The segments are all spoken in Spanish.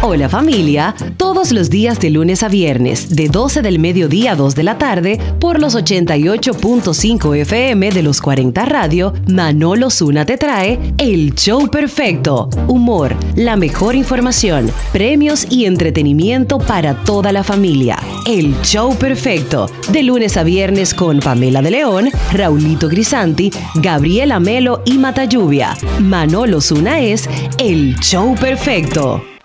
Hola familia, todos los días de lunes a viernes, de 12 del mediodía a 2 de la tarde, por los 88.5 FM de los 40 Radio, Manolo Zuna te trae El Show Perfecto. Humor, la mejor información, premios y entretenimiento para toda la familia. El Show Perfecto, de lunes a viernes con Pamela de León, Raulito Grisanti, Gabriela Melo y Mata Lluvia. Manolo Zuna es El Show Perfecto.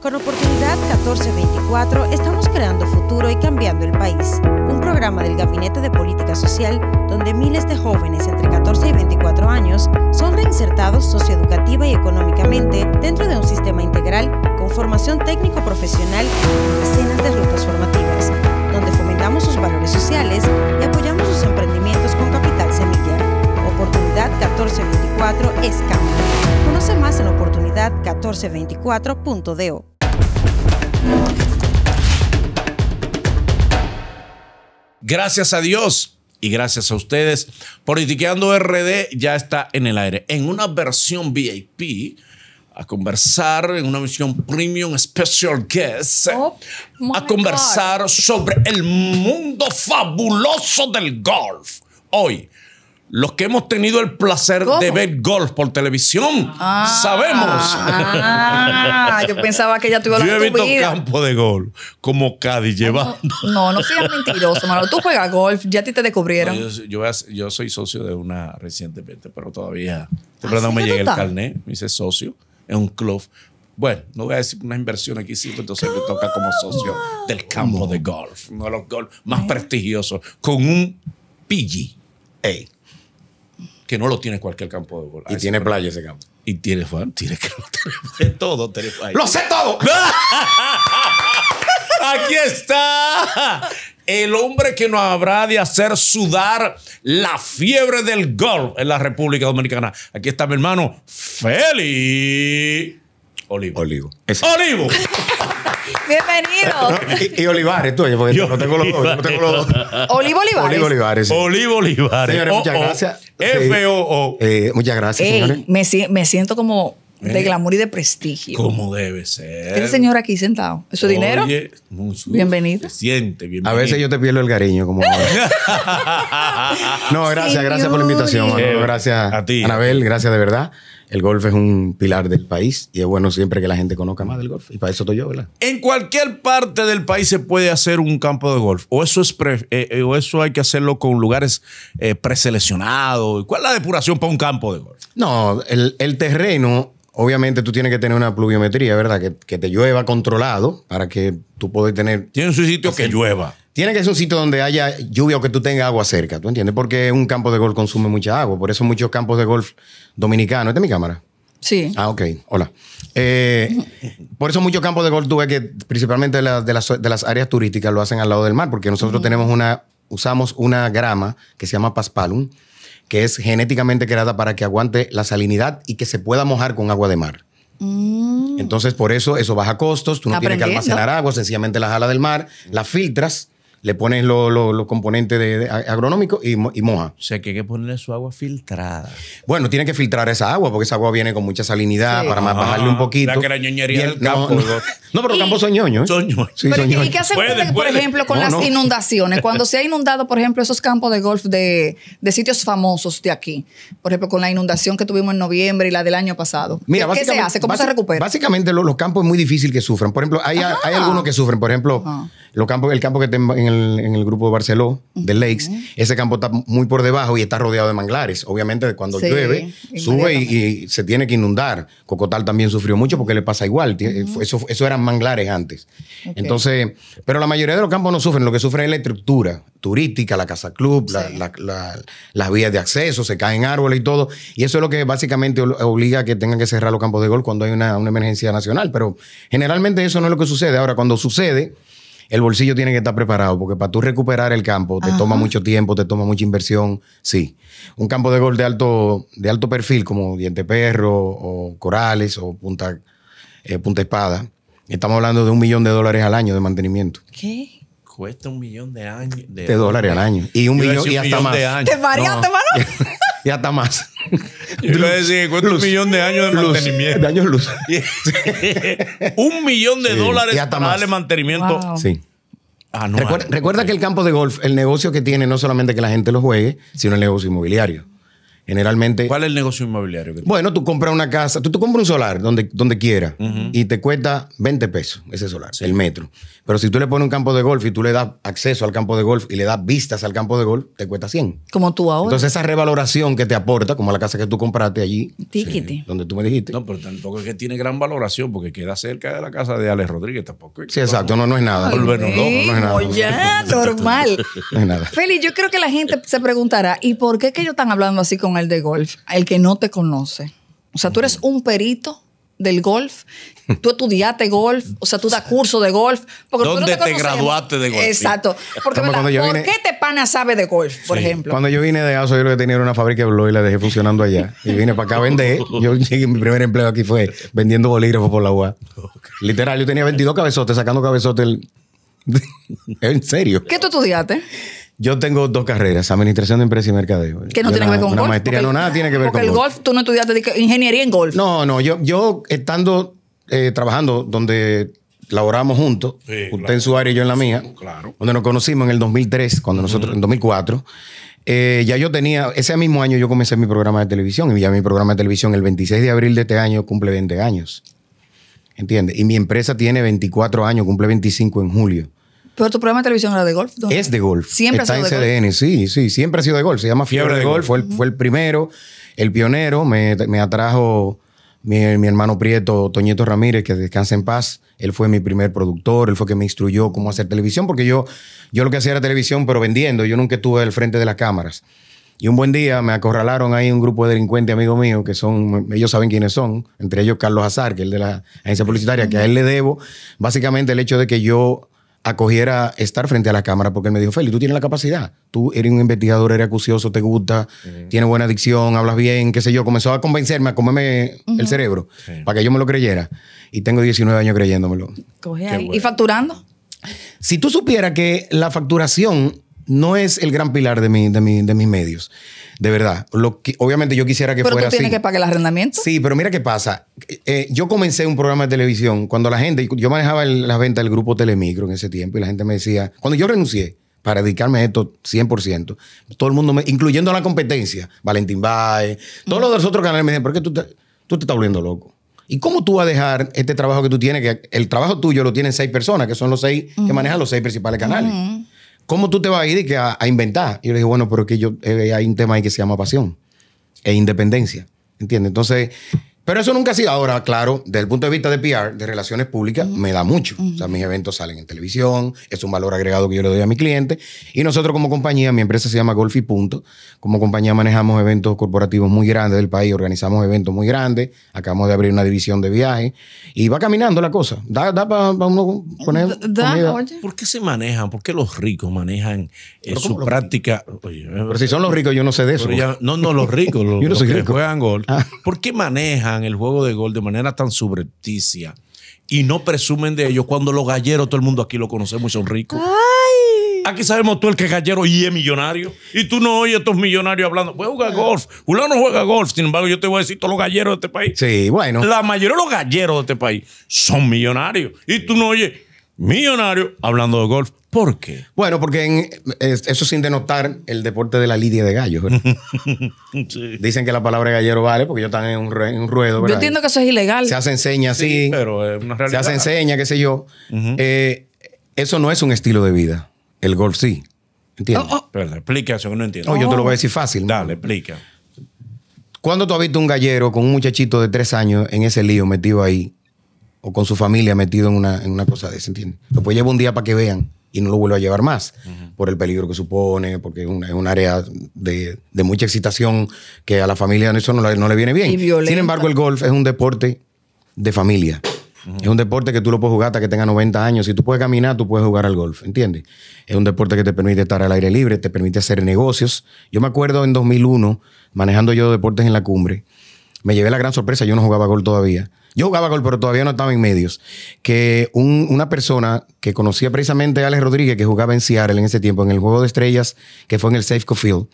Con Oportunidad 1424 estamos creando futuro y cambiando el país. Un programa del Gabinete de Política Social donde miles de jóvenes entre 14 y 24 años son reinsertados socioeducativa y económicamente dentro de un sistema integral con formación técnico-profesional y decenas de rutas formativas, donde fomentamos sus valores sociales y apoyamos sus emprendimientos con capital semilla. Oportunidad 1424 es cambio. Conoce más en oportunidad1424.do. Gracias a Dios y gracias a ustedes. Politiqueando RD ya está en el aire. En una versión VIP, a conversar, en una versión premium special guest, Oh, a conversar sobre el mundo fabuloso del golf. Hoy, los que hemos tenido el placer ¿Cómo? de ver golf por televisión, Ah. sabemos. Ah, yo pensaba que ya tuvo Yo la he tu visto campo de golf como Cádiz llevando. No, no seas mentiroso, mano. Tú juegas golf, ya a ti te descubrieron. No, yo, yo, yo soy socio de una recientemente, pero todavía que me ¿sí? llegue el carnet. Me hice socio en un club. Bueno, no voy a decir una inversión aquí, sí, entonces me toca como socio del campo de golf, uno de los golf más prestigiosos, con un PGA, que no lo tiene cualquier campo de golf. Y tiene playa ese campo. Y tiene, bueno, tiene que de todo. tiene ahí. ¡Lo sé todo! Aquí está el hombre que nos habrá de hacer sudar la fiebre del golf en la República Dominicana. Aquí está mi hermano Feli Olivo. Olivo. Ese. Olivo. Bienvenido. Y, y Olivares, tú, oye, porque Yo no tengo los dos. no tengo los dos. Olivo Olivares. Olivo Olivares. sí. Olivo Olivares. Señores, muchas O, o, gracias. F-O-O. Eh, muchas gracias, señores. Me, si- me siento como de Eh. glamour y de prestigio. Como debe ser. Ese señor aquí sentado. ¿Eso es dinero? Oye, su- Bienvenido. Se siente bienvenido. A veces yo te pierdo el cariño, como. No, gracias, gracias por la invitación. Manolo. Gracias, A ti. Anabel, gracias de verdad. El golf es un pilar del país y es bueno siempre que la gente conozca más del golf. Y para eso estoy yo, ¿verdad? En cualquier parte del país se puede hacer un campo de golf. O eso, es pre- eh, eh, o eso hay que hacerlo con lugares eh, preseleccionados. ¿Cuál es la depuración para un campo de golf? No, el, el terreno, obviamente tú tienes que tener una pluviometría, ¿verdad? Que, que te llueva controlado para que tú puedas tener... Tiene su sitio que llueva. Tiene que ser un sitio donde haya lluvia o que tú tengas agua cerca, ¿tú entiendes? Porque un campo de golf consume mucha agua. Por eso muchos campos de golf dominicanos... ¿Esta es mi cámara? Sí. Ah, ok. Hola. Eh, por eso muchos campos de golf tú ves que principalmente de, la- de las, de las áreas turísticas lo hacen al lado del mar, porque nosotros tenemos una, usamos una grama que se llama paspalum, que es genéticamente creada para que aguante la salinidad y que se pueda mojar con agua de mar. Entonces, por eso eso baja costos, tú no tienes que almacenar agua, sencillamente la jala del mar, la filtras, le pones los lo- los componentes de, de agronómicos y, mo- y moja. O sea, que hay que ponerle su agua filtrada. Bueno, tiene que filtrar esa agua porque esa agua viene con mucha salinidad Sí. para más Ah, bajarle un poquito. la que la ñoñería del no, campo, No, ¿no? no, pero los campos son ñoños. ¿eh? Son ñoños. Sí, Pero, son ¿y- ¿y ñoños. qué hacen ustedes, por puede. ejemplo, con No, las no. inundaciones? Cuando se ha inundado, por ejemplo, esos campos de golf de, de sitios famosos de aquí. Por ejemplo, con la inundación que tuvimos en noviembre y la del año pasado. Mira, ¿Qué, qué se básicamente- hace? ¿Cómo se recupera? Básicamente lo- los campos es muy difícil que sufran. Por ejemplo, hay, Ajá. hay algunos que sufren. Por ejemplo, Ajá. Los campos, el campo que está en el, en el grupo de Barceló, de Lakes, ese campo está muy por debajo y está rodeado de manglares. Obviamente, cuando Sí, llueve, sube y, y se tiene que inundar. Cocotal también sufrió mucho porque le pasa igual. Eso, eso eran manglares antes. Entonces, pero la mayoría de los campos no sufren. Lo que sufren es la estructura turística, la casa club, la- Sí. la- la- las vías de acceso, se caen árboles y todo. Y eso es lo que básicamente obliga a que tengan que cerrar los campos de golf cuando hay una, una emergencia nacional. Pero generalmente eso no es lo que sucede. Ahora, cuando sucede, el bolsillo tiene que estar preparado, porque para tú recuperar el campo te toma mucho tiempo, te toma mucha inversión. Sí. Un campo de golf de alto, de alto perfil, como Diente Perro, o Corales, o Punta, eh, Punta Espada, estamos hablando de un millón de dólares al año de mantenimiento. ¿Qué? Cuesta un millón de años. De dólares al año. Y un millón y un hasta millón más. de años. ¿Te variaste, No. mano? y hasta más. Yo iba a decir, cuesta un millón de años de Luz. mantenimiento. De años luz. un millón de Sí, dólares para más. darle mantenimiento Wow. Sí. anual. Recuerda, recuerda que el campo de golf, el negocio que tiene no solamente que la gente lo juegue, sino el negocio inmobiliario. Generalmente. ¿Cuál es el negocio inmobiliario? que Bueno, tú compras una casa, tú, tú compras un solar donde, donde quiera y te cuesta 20 pesos ese solar, el metro. Pero si tú le pones un campo de golf y tú le das acceso al campo de golf y le das vistas al campo de golf, te cuesta 100. Como tú ahora. Entonces esa revaloración que te aporta, como la casa que tú compraste allí, donde tú me dijiste. No, pero tampoco es que tiene gran valoración porque queda cerca de la casa de Alex Rodríguez tampoco. Sí, exacto, no, no es nada. Volvernos locos, no es nada. Oye, normal. No es nada. Feli, yo creo que la gente se preguntará, ¿y por qué que ellos están hablando así con el de golf? El que no te conoce. O sea, tú eres un perito del golf, tú estudiaste golf, o sea, tú das curso de golf. Porque ¿Dónde te graduaste de golf? Exacto. Porque, ¿verdad? ¿por vine- qué te pana sabe de golf, por Sí. ejemplo? Cuando yo vine de ASO, yo lo que tenía era una fábrica de blog y la dejé funcionando allá. Y vine para acá a vender. Yo llegué, mi primer empleo aquí fue vendiendo bolígrafos por la UA. Literal, yo tenía 22 cabezotes, sacando cabezotes. el- en serio. ¿Qué tú estudiaste? Yo tengo dos carreras, administración de empresas y mercadeo. Que no Yo tiene que ver con una golf. maestría, porque- no, nada tiene que ver porque con el golf, tú no estudiaste ingeniería en golf. No, no, yo, yo estando eh, trabajando donde laboramos juntos, Sí, usted claro. en su área y yo en la mía, Claro. donde nos conocimos en el 2003, cuando nosotros, en 2004, eh, ya yo tenía, ese mismo año yo comencé mi programa de televisión y ya mi programa de televisión el 26 de abril de este año cumple 20 años. ¿Entiendes? Y mi empresa tiene 24 años, cumple 25 en julio. Pero tu programa de televisión era de golf. ¿no? Es de golf. Siempre ha Está sido en de golf. CDN, sí, sí, siempre ha sido de golf. Se llama Fiebre, de, Golf. Fue, el, fue el primero, el pionero. Me, me atrajo mi, mi hermano Prieto, Toñito Ramírez, que descansa en paz. Él fue mi primer productor, él fue que me instruyó cómo hacer televisión, porque yo, yo lo que hacía era televisión, pero vendiendo. Yo nunca estuve al frente de las cámaras. Y un buen día me acorralaron ahí un grupo de delincuentes amigos míos, que son, ellos saben quiénes son, entre ellos Carlos Azar, que es el de la agencia publicitaria, que a él le debo básicamente el hecho de que yo acogiera estar frente a la cámara, porque él me dijo, Feli, tú tienes la capacidad, tú eres un investigador, eres acucioso, te gusta, tienes buena adicción, hablas bien, qué sé yo, comenzó a convencerme, a comerme el cerebro, para que yo me lo creyera. Y tengo 19 años creyéndomelo. Coge Qué ahí. bueno. ¿Y facturando? Si tú supieras que la facturación no es el gran pilar de, mi, de, mi- de mis medios, de verdad. Lo que, obviamente yo quisiera que Pero fuera tú tienes así. que pagar el arrendamiento. Sí, pero mira qué pasa. Eh, yo comencé un programa de televisión cuando la gente, yo manejaba el- las ventas del grupo Telemicro en ese tiempo y la gente me decía, cuando yo renuncié para dedicarme a esto 100%, todo el mundo, me, incluyendo la competencia, Valentín Baez, todos los otros canales me dicen, ¿por qué tú te, tú te estás volviendo loco? ¿Y cómo tú vas a dejar este trabajo que tú tienes, que el trabajo tuyo lo tienen seis personas, que son los seis que manejan los seis principales canales? ¿Cómo tú te vas a ir que a, inventar? Y yo le dije, bueno, pero que yo, eh, hay un tema ahí que se llama pasión e independencia. ¿Entiendes? Entonces, pero eso nunca ha sido. Ahora, claro, desde el punto de vista de PR, de relaciones públicas, me da mucho. O sea, mis eventos salen en televisión, es un valor agregado que yo le doy a mi cliente. Y nosotros como compañía, mi empresa se llama Golf y Punto. Como compañía manejamos eventos corporativos muy grandes del país, organizamos eventos muy grandes. Acabamos de abrir una división de viaje. Y va caminando la cosa. Da, da para uno poner Da, oye. ¿Por qué se manejan? ¿Por qué los ricos manejan eh, su ¿cómo los práctica? Oye, Pero si son los ricos, yo no sé de eso. Ya- no, no, los ricos, los, Yo no los soy que rico. juegan gol. Ah. ¿Por qué manejan el juego de gol de manera tan subrepticia y no presumen de ellos cuando los galleros, todo el mundo aquí lo conocemos y son ricos? Aquí sabemos tú el que es gallero y es millonario. Y tú no oyes a estos millonarios hablando. Voy a jugar golf. Fulano no juega golf. Sin embargo, yo te voy a decir todos los galleros de este país. Sí, bueno. La mayoría de los galleros de este país son millonarios. Y tú no oyes millonarios hablando de golf. ¿Por qué? Bueno, porque en- eso sin denotar el deporte de la lidia de gallos. Sí. Dicen que la palabra gallero vale porque ellos están en un, re- en un ruedo. Yo ¿verdad? entiendo que eso es ilegal. Se hace enseña así, pero es una se realidad. hace enseña, qué sé yo. Eh, eso no es un estilo de vida. El golf sí. ¿Entiendes? Oh, oh. Explica eso que no entiendo. No, yo te lo voy a decir fácil. Dale, explica. ¿Cuándo tú has visto un gallero con un muchachito de tres años en ese lío metido ahí? O con su familia metido en una, en una cosa de esa, ¿entiendes? Lo puede llevar un día para que vean y no lo vuelva a llevar más. Por el peligro que supone, porque es, una- es un área de, de mucha excitación que a la familia eso no le, no le viene bien. Sin embargo, el golf es un deporte de familia. Es un deporte que tú lo puedes jugar hasta que tenga 90 años. Si tú puedes caminar, tú puedes jugar al golf, ¿entiendes? Es un deporte que te permite estar al aire libre, te permite hacer negocios. Yo me acuerdo en 2001, manejando yo deportes en la cumbre, me llevé la gran sorpresa, yo no jugaba gol todavía. Yo jugaba gol, pero todavía no estaba en medios. Que un- una persona que conocía precisamente a Alex Rodríguez, que jugaba en Seattle en ese tiempo, en el Juego de Estrellas, que fue en el Safeco Field,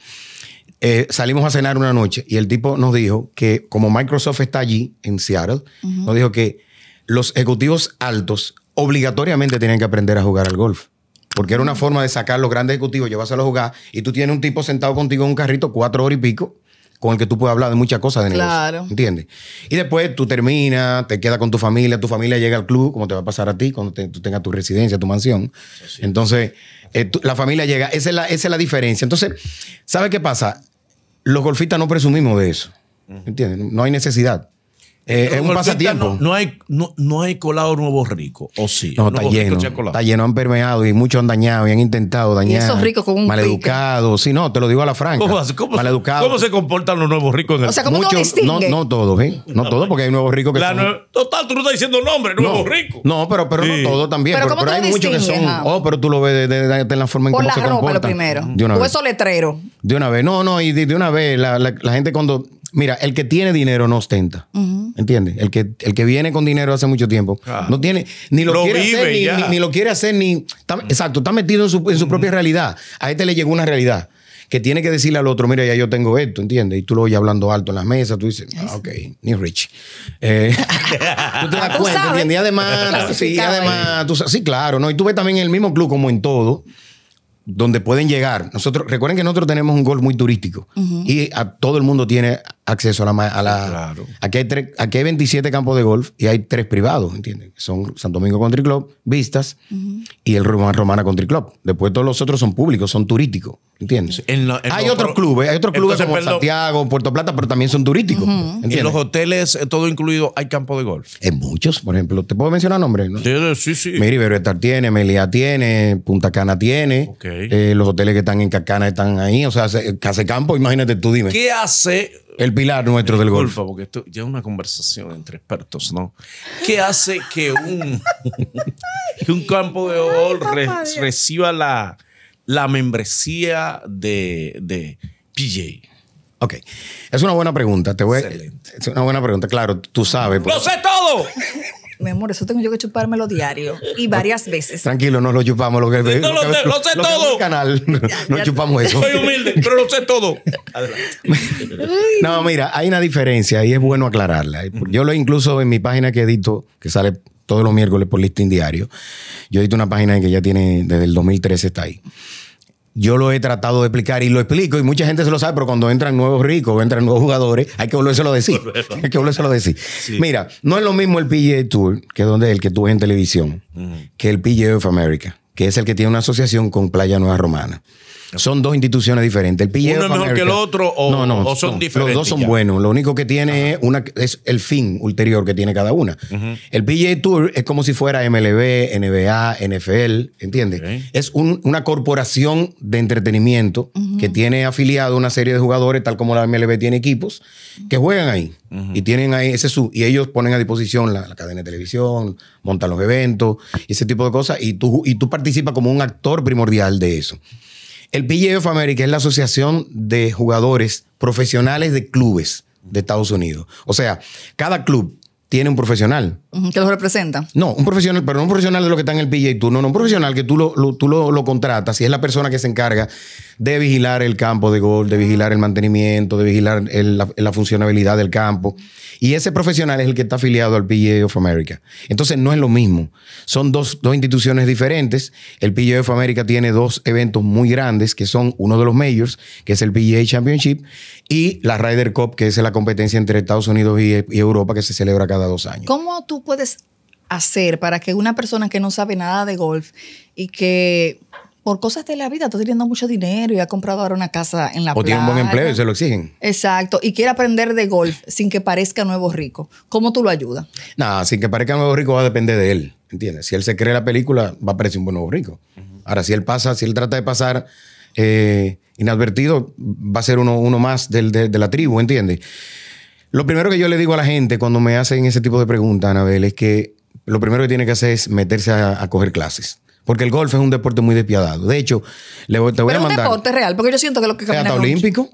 Eh, salimos a cenar una noche y el tipo nos dijo que como Microsoft está allí en Seattle, nos dijo que los ejecutivos altos obligatoriamente tienen que aprender a jugar al golf. Porque era una forma de sacar los grandes ejecutivos, llevárselo a jugar y tú tienes un tipo sentado contigo en un carrito cuatro horas y pico con el que tú puedes hablar de muchas cosas de negocio. Claro. ¿Entiendes? Y después tú terminas, te quedas con tu familia, tu familia llega al club, como te va a pasar a ti cuando te- tú tengas tu residencia, tu mansión. Entonces, eh, tú- la familia llega. Esa es la, esa es la diferencia. Entonces, ¿sabes qué pasa? Los golfistas no presumimos de eso. ¿Entiendes? No hay necesidad. Eh, es un pasatiempo. No, no hay, no, no hay colado nuevo rico, ¿o sí? No, está lleno. Está lleno, han permeado y muchos han dañado y han intentado dañar. esos ricos con un Maleducados. Sí, no, te lo digo a la franca. ¿Cómo, cómo, Maleducados. ¿Cómo se comportan los nuevos ricos en el O sea, ¿cómo Muchos- no, no todos, ¿eh? No todos, porque hay nuevos ricos que La son... Total, tú no estás diciendo nombre, nuevo no, rico. No, pero, pero Sí. no todos también. Pero Pero, ¿cómo pero tú hay muchos que son. ajá? Oh, pero tú lo ves de, de- de- de la forma en Por cómo la se ropa, lo comportan. primero. De una vez. esos letreros. De una vez. No, no, y de, una vez. La, la- la gente cuando. Mira, el que tiene dinero no ostenta. ¿Entiendes? El que, el que viene con dinero hace mucho tiempo Claro. no tiene. Ni lo, Lo quiere vive hacer, ni, ya. ni- ni lo quiere hacer, ni. está- exacto, está metido en su, en su propia realidad. A este le llegó una realidad. Que tiene que decirle al otro, mira, ya yo tengo esto, ¿entiendes? Y tú lo oyes hablando alto en las mesas, tú dices, ah, ok, ni rich. Eh, tú te das cuenta. ¿entiendes? Y además, sí, además, tú sa- sí, claro, ¿no? Y tú ves también en el mismo club, como en todo, donde pueden llegar. Nosotros, recuerden que nosotros tenemos un golf muy turístico y a todo el mundo tiene acceso a la. A la Claro. aquí, hay aquí hay 27 campos de golf y hay tres privados, ¿entiendes? Son Santo Domingo Country Club, Vistas y el Roma- Romana Country Club. Después todos los otros son públicos, son turísticos, ¿entiendes? En la- en hay otros pro- clubes, hay otros clubes Entonces, como perdón. Santiago, Puerto Plata, pero también son turísticos. ¿entiendes? En los hoteles, eh, todo incluido, hay campo de golf. En muchos, por ejemplo, ¿te puedo mencionar nombres? no? Sí, sí, sí. Iberoestar tiene, Meliá tiene, Punta Cana tiene. Eh, los hoteles que están en Cacana están ahí. O sea, se- Casecampo, imagínate tú, dime. ¿Qué hace El pilar nuestro del golf. Porque esto ya es una conversación entre expertos, ¿no? ¿Qué hace que un, que un campo de golf re- reciba la, la membresía de, de PJ? Ok. Es una buena pregunta. Te voy a- Excelente. Es una buena pregunta. Claro, tú sabes. ¡Lo sé todo! Mi amor, eso tengo yo que chupármelo diario y varias veces. Tranquilo, no lo chupamos. Lo que, Sí, no, lo que- sé- lo sé que todo. el canal. No ya- chupamos eso. Soy humilde, pero lo sé todo. Adelante. No, mira, hay una diferencia y es bueno aclararla. Yo lo incluso en mi página que edito, que sale todos los miércoles por Listing Diario, yo edito una página que ya tiene, desde el 2013 está ahí. Yo lo he tratado de explicar y lo explico y mucha gente se lo sabe, pero cuando entran nuevos ricos o entran nuevos jugadores, hay que volvérselo a decir. hay que volvérselo a decir. Mira, no es lo mismo el PGA Tour, que es donde el que tú ves en televisión, que el PGA of America, que es el que tiene una asociación con Playa Nueva Romana. Son dos instituciones diferentes. El PGA ¿Uno es mejor que el otro o- no, no, o son no. diferentes Los dos son ya? buenos. Lo único que tiene es, una, es el fin ulterior que tiene cada una. El PGA Tour es como si fuera MLB, NBA, NFL, ¿entiendes? Es un- una corporación de entretenimiento que tiene afiliado una serie de jugadores, tal como la MLB tiene equipos, que juegan ahí. Y tienen ahí ese su, y ellos ponen a disposición la, la cadena de televisión, montan los eventos, y ese tipo de cosas, y tú, y tú participas como un actor primordial de eso. El PGA of America es la asociación de jugadores profesionales de clubes de Estados Unidos. O sea, cada club tiene un profesional. Que los representa. No, un profesional, pero no un profesional de lo que está en el PGA Tour. No, no, un profesional que tú lo, lo- tú lo, lo contratas y es la persona que se encarga de vigilar el campo de gol, de vigilar el mantenimiento, de vigilar el- la, la funcionabilidad del campo. Y ese profesional es el que está afiliado al PGA of America. Entonces no es lo mismo. Son dos, dos instituciones diferentes. El PGA of America tiene dos eventos muy grandes, que son uno de los majors, que es el PGA Championship, y la Ryder Cup, que es la competencia entre Estados Unidos y, y Europa, que se celebra cada dos años. ¿Cómo tú puedes hacer para que una persona que no sabe nada de golf y que por cosas de la vida está teniendo mucho dinero y ha comprado ahora una casa en la O playa? tiene un buen empleo y se lo exigen. Exacto. Y quiere aprender de golf sin que parezca nuevo rico. ¿Cómo tú lo ayudas? Nada, sin que parezca nuevo rico va a depender de él, ¿entiendes? Si él se cree la película, va a parecer un buen nuevo rico. Ahora, si él pasa, si él trata de pasar eh, inadvertido, va a ser uno, uno más del- de, de la tribu, ¿entiendes? Lo primero que yo le digo a la gente cuando me hacen ese tipo de preguntas, Anabel, es que lo primero que tiene que hacer es meterse a, a coger clases. Porque el golf es un deporte muy despiadado. De hecho, le voy, te voy Pero a un mandar... deporte real, porque yo siento que lo que Es camina olímpico.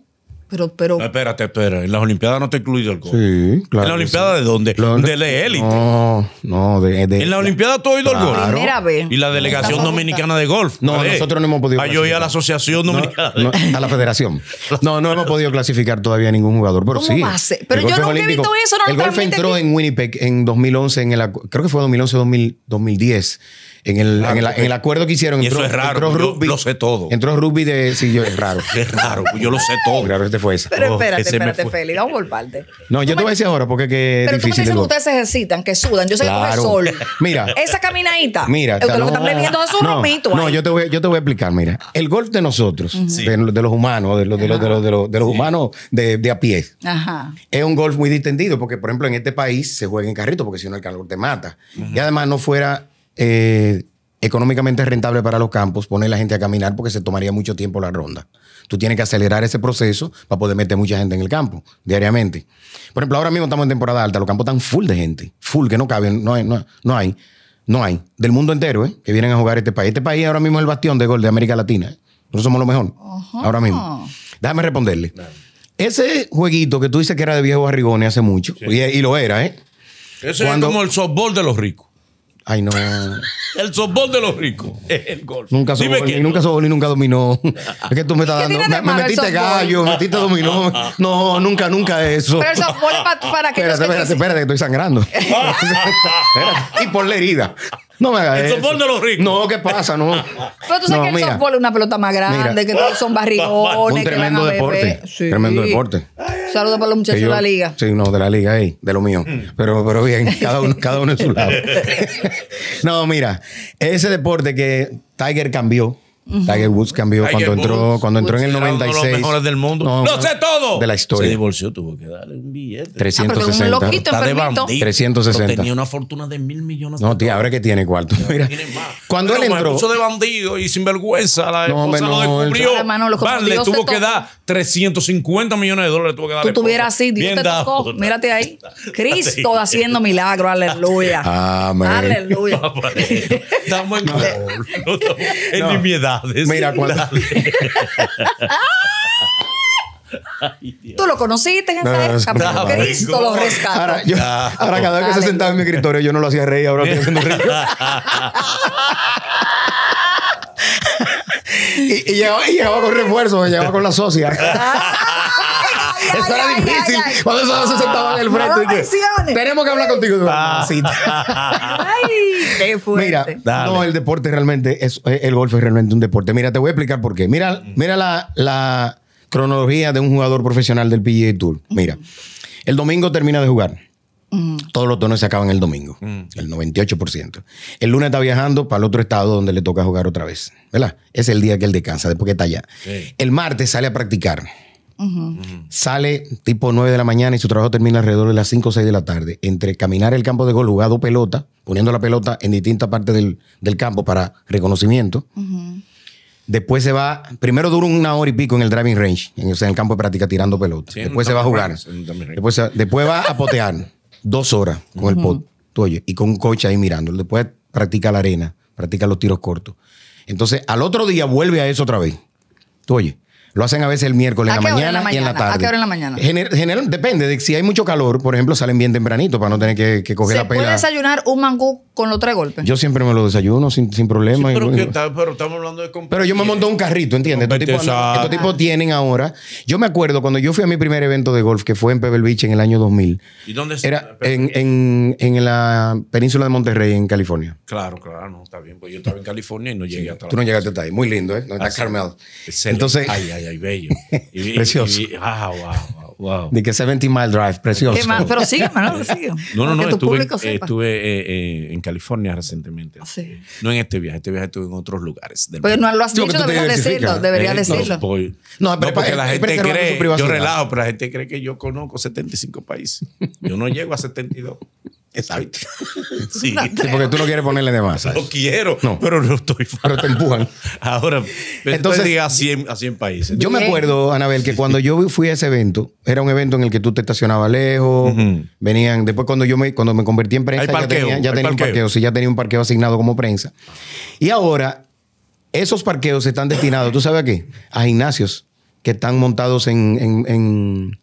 Pero, pero. No, espérate, espera. En las Olimpiadas no te incluido el golf. Sí, claro. ¿En la que Olimpiada sí. de dónde? De la élite. No, no, de, de- En la Olimpiada tú has ido al golf. Primera vez. Y la delegación dominicana de golf. No, ¿vale? nosotros no hemos podido Ah, yo iba a la. Asociación Dominicana. no, a la federación. No, no hemos podido clasificar todavía a ningún jugador, pero ¿Cómo sí. va a ser? Pero El golf yo nunca he olímpico. visto eso, no El golf entró ni- en Winnipeg en 2011, en el, creo que fue 2011 2000, 2010. En el, Claro, en, el, en el acuerdo que hicieron. Y eso es raro, entró yo rugby, lo sé todo. Entró rugby de. Sí, yo, es raro. Es raro, yo lo sé todo. Claro, este fue esa. Pero Oh, espérate, ese me espérate, fue. Feli, vamos por parte. No, yo te voy a decir ahora porque que es Pero tú me difícil. dices que ustedes se ejercitan, que sudan. Yo sé que Claro. coge sol. Mira. Esa caminadita. Mira, Ustedes lo no, que están bebiendo es su no, romito. No, yo te, voy, yo te voy a explicar. Mira, el golf de nosotros, de, de los humanos, de los, de los, de los, de los, de los humanos de, de a pie, Ajá. es un golf muy distendido porque, por ejemplo, en este país se juega en carrito porque si no el calor te mata. Y además no fuera eh, económicamente rentable para los campos poner la gente a caminar porque se tomaría mucho tiempo la ronda. Tú tienes que acelerar ese proceso para poder meter mucha gente en el campo diariamente. Por ejemplo, ahora mismo estamos en temporada alta, los campos están full de gente, full, que no caben, no hay, no, no hay, no hay, del mundo entero, ¿eh? que vienen a jugar este país. Este país ahora mismo es el bastión de gol de América Latina. ¿eh? Nosotros somos lo mejor, ahora mismo. Déjame responderle. Ese jueguito que tú dices que era de viejo barrigones hace mucho, y, y lo era, ¿eh? Eso Cuando- es como el softball de los ricos. Ay, no. El softball de los ricos es el golf. Nunca Dime sobó, que ni nunca sobó, ni nunca dominó. Es que tú me estás ¿Qué dando. Me, metiste softball? gallo, me metiste dominó. No, nunca, nunca eso. Pero el softball pa- para Espérate, que espérate, dicen- espérate, que estoy sangrando. Espérate, y por la herida. No me hagas El eso. softball de los ricos. No, ¿qué pasa? No. Pero tú sabes No, que el mira. softball es una pelota más grande, Mira. que todos son barrigones. Un que tremendo deporte. Sí. Tremendo deporte. Saludos para los muchachos Que de yo- la liga. Sí, no, de la liga, ey, de lo mío. Pero, pero bien, cada uno, cada uno en su lado. no, mira, ese deporte que Tiger cambió. Tiger Woods cambió Tiger cuando entró, Woods. cuando entró en el Era uno de 96. los mejores del mundo. No, ¡Lo sé todo! De la Se historia. divorció, tuvo que darle un billete. Ah, pero como un 360. loquito Está de enfermito. bandido. 360. Pero Tenía una fortuna de mil millones de No, tía, ahora que tiene cuarto. Mira, Tiene más. cuando Pero él entró. puso de bandido y sinvergüenza. La No, hombre, esposa no, lo descubrió. Le Dios tuvo que dar 350 millones de dólares. Tuvo que dar Tú tuvieras así, Dios te tocó. Mírate ahí. Cristo haciendo milagro, aleluya. Amén. Aleluya. Estamos en. No estamos en No. nimiedades. Mira, cuando- Ay. Tú lo conociste en No, esa no, época, no, pero Cristo lo rescató. Ahora, yo- ahora cada vez que se sentaba en mi escritorio yo no lo hacía reír, ahora lo estoy haciendo reír. Y, y llegaba, y llegaba con refuerzo, llegaba con la socia. Eso era difícil. ay. Cuando dos se sentaban en el No frente. lo y que, menciones. Tenemos que hablar contigo. Ah. Ay, qué fuerte. Mira, Dale. no, el deporte realmente es, eh, el golf es realmente un deporte. Mira, te voy a explicar por qué. Mira, mira la, la cronología de un jugador profesional del PGA Tour. Mira, el domingo termina de jugar. Todos los torneos se acaban el domingo, el 98%. El lunes está viajando para el otro estado donde le toca jugar otra vez, ¿verdad? Es el día que él descansa, después que está allá. Sí. El martes sale a practicar. Sale tipo 9 de la mañana y su trabajo termina alrededor de las 5 o 6 de la tarde. Entre caminar el campo de gol, jugar dos pelotas, poniendo la pelota en distintas partes del, del campo para reconocimiento. Después se va, primero dura una hora y pico en el driving range, en, o sea, en el campo de práctica tirando pelota. Sí, después se va a jugar. range. Después, se- después va a potear dos horas con el pot, tú oye, y con un coach ahí mirando. Después practica la arena, practica los tiros cortos. Entonces, al otro día vuelve a eso otra vez. Tú oye, lo hacen a veces el miércoles ¿A en la, mañana y en la mañana? ¿A tarde. qué hora en la mañana? Gener- general- depende de si hay mucho calor, por ejemplo, salen bien tempranito para no tener que, que coger ¿Se la puede pela. desayunar un mangú con los tres golpes? Yo siempre me lo desayuno sin, sin problema. Pero, bueno, que está- pero estamos hablando de pero yo me monto un carrito, ¿entiendes? Estos tipos, estos tipos tienen ahora. Yo me acuerdo cuando yo fui a mi primer evento de golf, que fue en Pebble Beach en el año 2000. ¿Y dónde está? Era en, en, en la península de Monterrey, en California. Claro, claro, no, está bien. Pues yo estaba en California y no llegué hasta Tú no llegaste hasta ahí. Muy lindo, ¿eh? Está Ah, sí. Carmel. Excelente. Entonces, Ay, ay, ay, bello. Y vi- Precioso. y vi- ah, wow, wow, wow. de que 70 mile drive, precioso. ¿Qué más? Pero sigue, Manolo, sigue. No, no, no, tu estuve, eh, estuve eh, eh, en California recientemente. Sí. No en este viaje, este viaje estuve en otros lugares. del Pues mundo. no lo has dicho, deberías decirlo. Deberías Eh, decirlo. No, voy- No, no, porque la gente cree, yo relajo, pero la gente cree que yo conozco 75 países. Yo no llego a 72. Exacto. Sí, Sí, porque tú no quieres ponerle de más. ¿sabes? lo quiero, No. pero no estoy Pero te empujan. Ahora, Entonces- a 100, a 100 países. Yo me acuerdo, Anabel, que cuando yo fui a ese evento, era un evento en el que tú te estacionabas lejos, venían, después cuando yo me, cuando me convertí en prensa, Hay ya parqueo, tenía, ya tenía un parqueo. parqueo, sí, ya tenía un parqueo asignado como prensa. Y ahora, esos parqueos están destinados, ¿tú sabes a qué? A gimnasios que están montados en, en- en-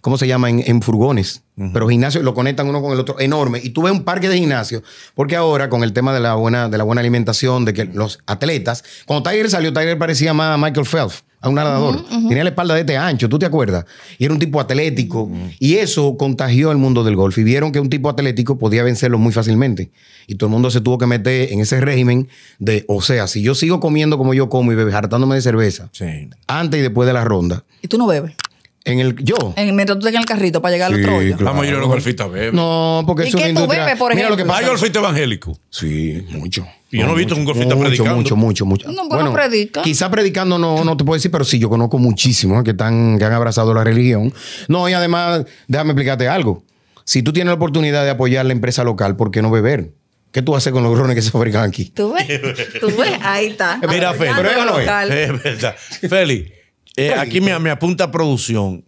¿cómo se llama? En, en furgones. Pero gimnasios lo conectan uno con el otro enorme. Y tú ves un parque de gimnasio, porque ahora con el tema de la buena, de la buena alimentación, de que los atletas, cuando Tiger salió, Tiger parecía más a Michael Phelps, a un nadador. Tenía la espalda de este ancho, ¿tú te acuerdas? Y era un tipo atlético. Y eso contagió el mundo del golf. Y vieron que un tipo atlético podía vencerlo muy fácilmente. Y todo el mundo se tuvo que meter en ese régimen de, o sea, si yo sigo comiendo como yo como y bebé, hartándome de cerveza, Sí. antes y después de la ronda, Y tú no bebes. En el yo. En, mientras tú estás en el carrito para llegar al Sí, otro hoyo. claro. La mayoría de los golfistas beben. No, porque ¿Y es una qué tú industria- bebes, por Mira lo que ejemplo? Hay golfistas evangélicos. Sí, mucho. Y yo no he visto un golfista mucho, predicando. Mucho, mucho, mucho. No, bueno, predica. Quizá predicando no, no te puedo decir, pero sí, yo conozco muchísimos que, están, que han abrazado la religión. No, y además, déjame explicarte algo. Si tú tienes la oportunidad de apoyar la empresa local, ¿por qué no beber? ¿Qué tú haces con los grones que se fabrican aquí? ¿Tú ves? ¿Tú ves? Ahí está. Mira, Fe, Apoyando pero local. Es verdad. Feli, eh, aquí me, me apunta producción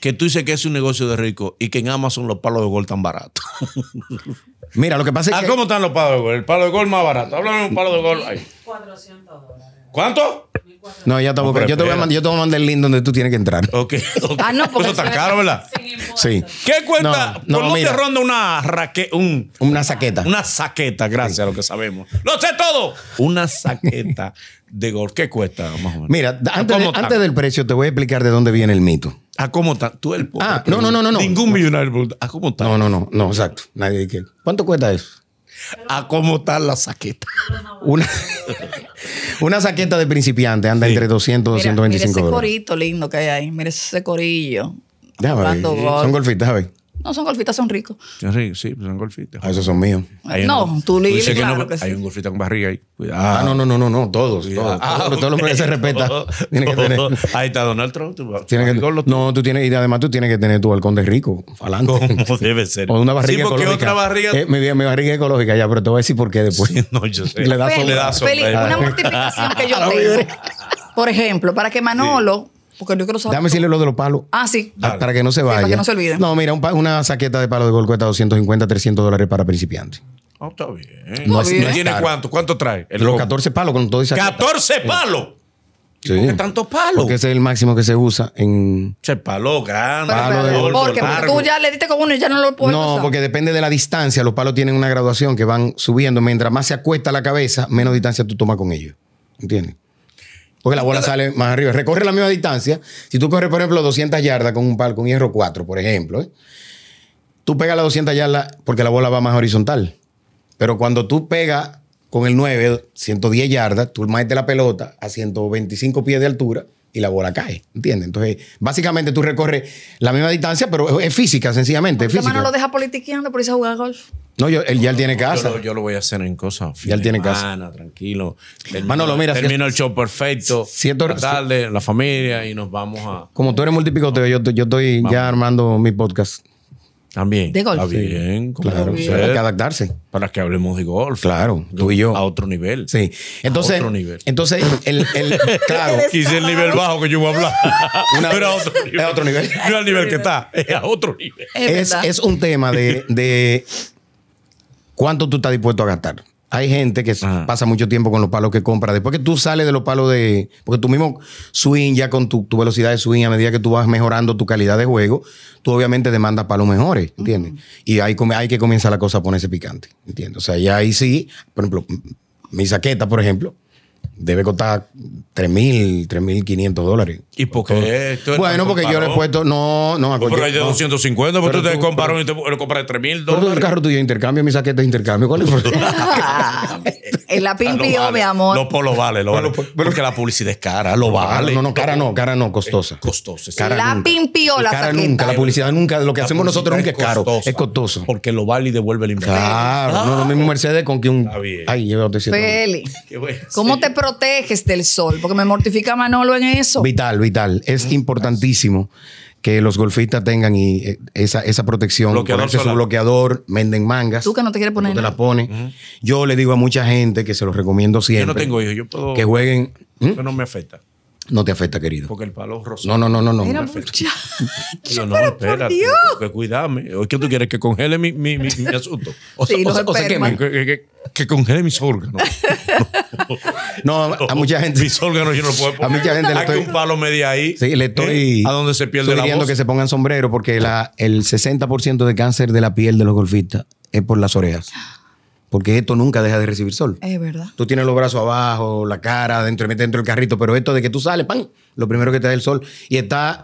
que tú dices que es un negocio de rico y que en Amazon los palos de gol tan baratos. Mira, lo que pasa es ¿A que... cómo están los palos de gol? El palo de gol más barato. Háblame de un palo de gol. ahí. 400 dólares. ¿Cuánto? No, ya está No, pero yo, te voy a mandar, yo te voy a mandar el link donde tú tienes que entrar. Ok. ok. Ah, no, porque Eso está caro, ¿verdad? Sí. ¿Qué cuenta? No, no, ¿Por dónde ronda una raque, un, Una saqueta. una saqueta? Gracias a lo que sabemos. ¡Lo sé todo! Una saqueta de gol. ¿Qué cuesta, más o menos? Mira, ¿A antes, de- del precio te voy a explicar de dónde viene el mito. ¿A cómo está? Tú el Ah, no, no, no, no, no. Ningún millonario pregunta. ¿A cómo está? No, no, no, no, exacto. Nadie dice, ¿cuánto cuesta eso? ¿A cómo está la saqueta? Una, una saqueta de principiante anda Sí. entre 200 y Mira, 225 mira ese dólares. corito lindo que hay ahí. Mira ese corillo. Déjame ver. Jugando golf. Son golfistas, a ver. No son golfitas, son ricos. Sí, sí, pues son golfistas. Ah, esos son míos. Hay no, tú le dices que claro no, que sí. Hay un golfista con barriga ahí. Cuidado. Ah, no, no, no, no, no, todos, todos. Ah, todos, todos los que se respeta. Tiene que tener. Ahí está Donald Trump. tú- tiene que- no, tú tienes, y además tú tienes que tener tu balcón de rico, adelante. Como debe ser. O una barriga sí, porque ecológica. otra barriga. Eh, mi, mi barriga ecológica ya, pero te voy a decir por qué después. no, yo sé. Le da Feli, le da sombra. Feli, una mortificación que yo tengo. Por ejemplo, para que Manolo, porque yo quiero saber. Déjame decirle lo de los palos. Ah, sí. Pa- Para que no se para vaya. que no se olvide. No, mira, un pa- una saqueta de palo de gol cuesta 250, 300 dólares para principiantes. Ah, está bien. No es- ¿Y no es tiene caro. cuánto? ¿Cuánto trae? El Los combo. 14 palos con todo y saqueta. ¡14 palos! Sí. ¿Por qué tantos palos? Porque ese es el máximo que se usa en... Che, palo grande. Pero, Palo de golf, porque, porque tú ya le diste con uno y ya no lo puedes No, usar. porque depende de la distancia. Los palos tienen una graduación que van subiendo. Mientras más se acuesta la cabeza, menos distancia tú tomas con ellos. ¿Entiendes? Porque la bola sale más arriba. Recorre la misma distancia. Si tú corres, por ejemplo, 200 yardas con un palo, con hierro 4, por ejemplo, ¿eh? tú pegas las 200 yardas porque la bola va más horizontal. Pero cuando tú pegas con el 9, 110 yardas, tú metes la pelota a 125 pies de altura y la bola cae. ¿Entiendes? Entonces, básicamente tú recorres la misma distancia, pero es física, sencillamente. Es Porque física. Manolo deja politiqueando por irse a jugar golf. No, yo, él ya él tiene Yo casa. lo, yo lo voy a hacer en cosas. Ya él tiene casa. Ana, tranquilo. Termino, Manolo, mira, si- Termino el show perfecto. si esto- la tarde, la familia y nos vamos a. Como tú eres multipicoteo, yo, yo estoy ya armando mi podcast. También. De golf. Está bien. como Claro, hay que adaptarse. Para que hablemos de golf. Claro, tú y yo. A otro nivel. Sí. Entonces, otro nivel. entonces el, el- claro, Quise el nivel bajo que yo voy a hablar. Una- Pero a otro es nivel. a otro nivel. No al nivel que está, es a otro nivel. Es, es, es un tema de, de cuánto tú estás dispuesto a gastar. Hay gente que Ajá. pasa mucho tiempo con los palos que compra. Después que tú sales de los palos de. Porque tú mismo swing, ya con tu, tu velocidad de swing, a medida que tú vas mejorando tu calidad de juego, tú obviamente demandas palos mejores, ¿entiendes? Y ahí, ahí que comienza la cosa a ponerse picante, ¿entiendes? O sea, ya ahí sí, por ejemplo, mi saqueta, por ejemplo, debe costar 3.000, 3.500 dólares. ¿Y por qué? Bueno, porque yo le he puesto. No, no, Pero hay de no. 250, pero Pero tú te tú- comparas y te lo compras de 3 mil Pero tú, el dólares. carro tuyo intercambio, mi saqueta es intercambio. ¿Cuál es el problema? En la lo pimpio, vale. mi amor. Lo, lo vale, lo vale. Porque la publicidad es cara, lo vale. No, no, cara no, cara no, costosa. Costoso. sí. Cara La pimpió la Cara saqueta. nunca, la publicidad nunca. Lo que La hacemos nosotros nunca es caro, costosa. es costoso. Porque lo vale y devuelve el inversión. Claro, no, Ah. lo mismo Mercedes con que un. Ay, llévate siete dólares. Feli. ¿cómo te proteges del sol? Porque me mortifica Manolo en eso. Vital, vital. Es importantísimo que los golfistas tengan y, eh, esa, esa protección. Bloqueador ponerse su bloqueador, venden mangas. Tú que no te quieres poner Tú te la pones. Yo le digo a mucha gente que se los recomiendo Yo siempre. no tengo hijos, yo puedo. Que jueguen. ¿Mm? Eso no me afecta. No te afecta, querido. Porque el palo rosa. No, no, no, no, no. Mira, muchacho. Yo, no, por espérate. Que cuidame. ¿O es que tú quieres que congele mi, mi, mi, mi asunto? O, Sí, o o se espermas. quemen. Que, que- que congele mis órganos. No, a mucha gente. Mis órganos yo no puedo A mucha gente le Hay estoy- un palo media ahí. Sí, le estoy. ¿eh? A donde se pierde la voz. que se pongan sombrero porque la, el 60% de cáncer de la piel de los golfistas es por las orejas. Porque esto nunca deja de recibir sol. Es verdad. Tú tienes los brazos abajo, la cara, dentro, metes dentro del carrito, pero esto de que tú sales, ¡pam! Lo primero que te da el sol. Y está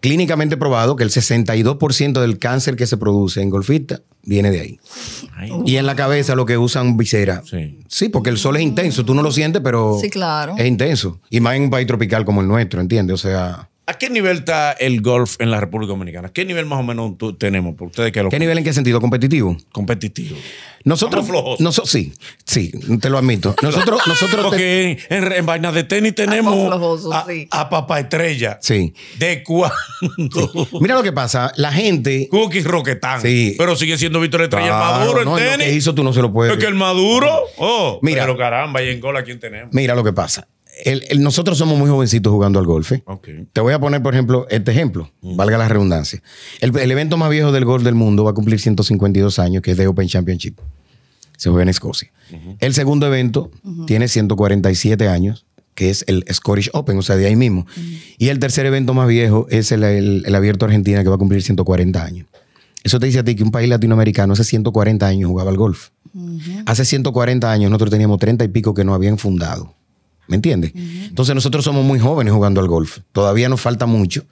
clínicamente probado que el 62% del cáncer que se produce en golfistas viene de ahí. Ay, Y en la cabeza lo que usan visera. Sí. Sí, porque el sol es intenso. Tú no lo sientes, pero Sí, claro. es intenso. Y más en un país tropical como el nuestro, ¿entiendes? O sea, ¿A qué nivel está el golf en la República Dominicana? ¿Qué nivel más o menos tú- tenemos? Por ustedes que lo ¿qué nivel en qué sentido? ¿Competitivo? competitivo. Nosotros, flojos. noso- sí, sí, te lo admito. Nosotros, nosotros Porque en, en, en vainas de tenis tenemos flojosos, a, sí. a Papá Estrella. sí. ¿De cuándo? Mira lo que pasa, la gente Cookie Roquetán. Sí. Pero sigue siendo Víctor Estrella Claro, el maduro no, en y lo tenis. que hizo tú no se lo puedes. Es que el maduro. Oh, Mira. Pero caramba, y en gol a quién tenemos. Mira lo que pasa. El- el- nosotros somos muy jovencitos jugando al golf. ¿eh? Te voy a poner, por ejemplo, este ejemplo, valga la redundancia. El, el evento más viejo del golf del mundo va a cumplir 152 años, que es de Open Championship. Se juega en Escocia. El segundo evento tiene 147 años, que es el Scottish Open, o sea, de ahí mismo. Y el tercer evento más viejo es el, el- el Abierto Argentina, que va a cumplir 140 años. Eso te dice a ti que un país latinoamericano hace 140 años jugaba al golf. Hace 140 años nosotros teníamos 30 y pico que no habían fundado. ¿Me entiendes? Entonces nosotros somos muy jóvenes jugando al golf. Todavía nos falta mucho.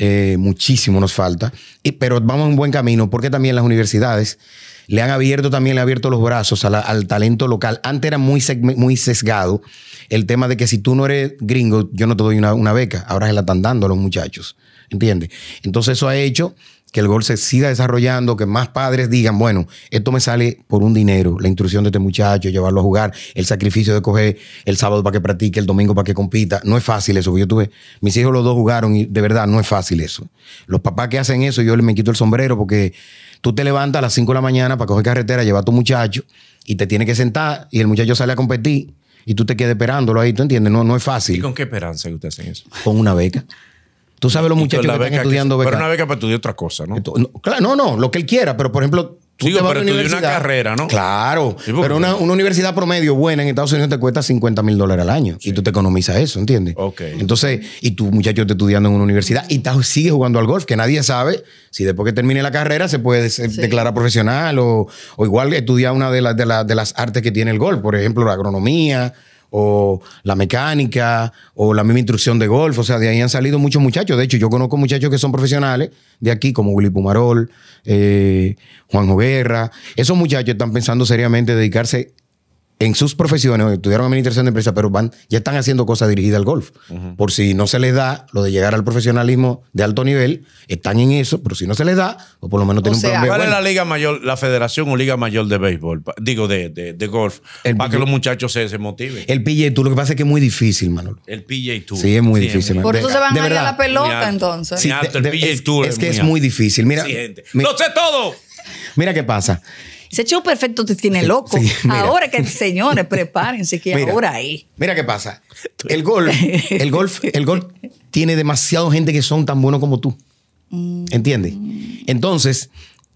eh, muchísimo nos falta. Y, pero vamos en un buen camino porque también las universidades le han abierto también le han abierto los brazos a la- al talento local. Antes era muy, muy sesgado el tema de que si tú no eres gringo, yo no te doy una, una beca. Ahora se la están dando a los muchachos. ¿Entiendes? Entonces eso ha hecho que el golf se siga desarrollando, que más padres digan, bueno, esto me sale por un dinero, la instrucción de este muchacho, llevarlo a jugar, el sacrificio de coger el sábado para que practique, el domingo para que compita. No es fácil eso, porque yo tuve, mis hijos los dos jugaron y de verdad no es fácil eso. Los papás que hacen eso, yo me quito el sombrero porque tú te levantas a las 5 de la mañana para coger carretera, llevar a tu muchacho y te tiene que sentar y el muchacho sale a competir y tú te quedas esperándolo ahí, ¿tú entiendes? No, no es ¿Y fácil. con qué esperanza que ustedes hacen eso? Con una beca. Tú sabes los muchachos que la están beca estudiando Pero beca. una beca para estudiar otra cosa, ¿no? No, claro, no, no, lo que él quiera, pero por ejemplo, tú Digo, te vas a pero la estudiar una universidad. carrera, ¿no? Claro, Sí, pero una, una universidad promedio buena en Estados Unidos te cuesta 50 mil dólares al año y tú te economizas eso, ¿entiendes? Ok. Entonces, y tu muchacho está estudiando en una universidad y está- sigue jugando al golf, que nadie sabe si después que termine la carrera se puede declarar profesional o, o igual estudiar una de, las de, las- de las artes que tiene el golf, por ejemplo, la agronomía o la mecánica o la misma instrucción de golf. O sea, de ahí han salido muchos muchachos. De hecho, yo conozco muchachos que son profesionales de aquí, como Willy Pumarol, eh, Juanjo Guerra. Esos muchachos están pensando seriamente dedicarse en sus profesiones, estudiaron administración de empresas, pero van, ya están haciendo cosas dirigidas al golf. Por si no se les da lo de llegar al profesionalismo de alto nivel, están en eso, pero si no se les da, o por lo menos tienen un B ¿Cuál es la liga mayor, la federación o liga mayor de béisbol? Digo, de, de, de golf. El- para que los muchachos se, se motiven. El PJ Tour, lo que pasa es que es muy difícil, Manolo. El PJ Tour. Sí, es muy difícil, muy- Por eso se van de a verdad. la pelota, alto. entonces. Sí, alto, el es, Tour es es que muy es muy difícil. Mira, mi- ¡Lo sé todo! mira qué pasa. Ese show perfecto te tiene loco. Sí, ahora que, señores, prepárense que Mira. ahora ahí. Mira qué pasa. El golf, el golf, el golf tiene demasiado gente que son tan buenos como tú. ¿Entiendes? Entonces,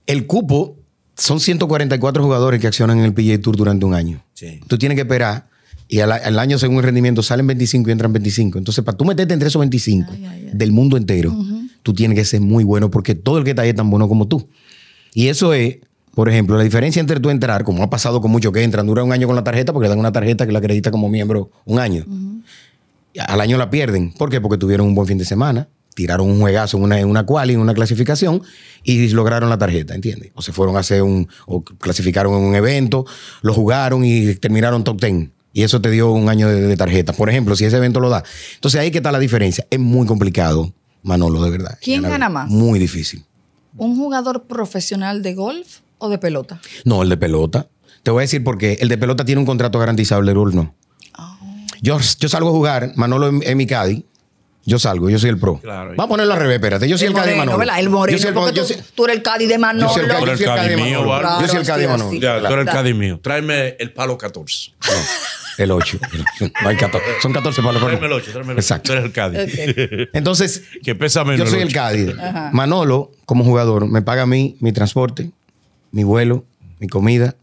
el cupo son 144 jugadores que accionan en el PGA Tour durante un año. Sí. Tú tienes que esperar y al, al año, según el rendimiento, salen 25 y entran 25. Entonces, para tú meterte entre esos 25 del mundo entero, tú tienes que ser muy bueno porque todo el que está ahí es tan bueno como tú. Y eso es, por ejemplo, la diferencia entre tú entrar, como ha pasado con muchos que entran, dura un año con la tarjeta porque le dan una tarjeta que la acredita como miembro un año. Al año la pierden. ¿Por qué? Porque tuvieron un buen fin de semana, tiraron un juegazo en una, en una quali, en una clasificación y lograron la tarjeta, ¿entiendes? O se fueron a hacer un, o clasificaron en un evento, lo jugaron y terminaron top 10. Y eso te dio un año de, de tarjeta. Por ejemplo, si ese evento lo da. Entonces ahí que está la diferencia. Es muy complicado, Manolo, de verdad. ¿Quién Ganar- gana más? Muy difícil. ¿Un jugador profesional de golf o de pelota? No, el de pelota. Te voy a decir por qué. El de pelota tiene un contrato garantizado, el de no. Yo, yo salgo a jugar, Manolo es es mi caddy. Yo salgo, yo soy el pro. Claro. Vamos a ponerlo al revés, espérate. Yo soy el, caddy de Manolo. ¿verdad? El moreno, Yo soy el, porque yo tú, soy- tú eres el Cádiz de Manolo. yo soy el, Tú yo eres soy el el caddy mío, Manolo. ¿vale? Yo soy el Claro, caddy de sí, Manolo. así. Ya, tú eres el Claro. caddy mío. Tráeme el palo 14. El 8. No hay 14. Son 14 palos. Tráeme el 8, tráeme el 8. Exacto. Tú eres el Cádiz. Entonces, que pesa menos. yo soy el. Cádiz. Manolo, como jugador, me paga a mí mi transporte, mi vuelo, mi comida,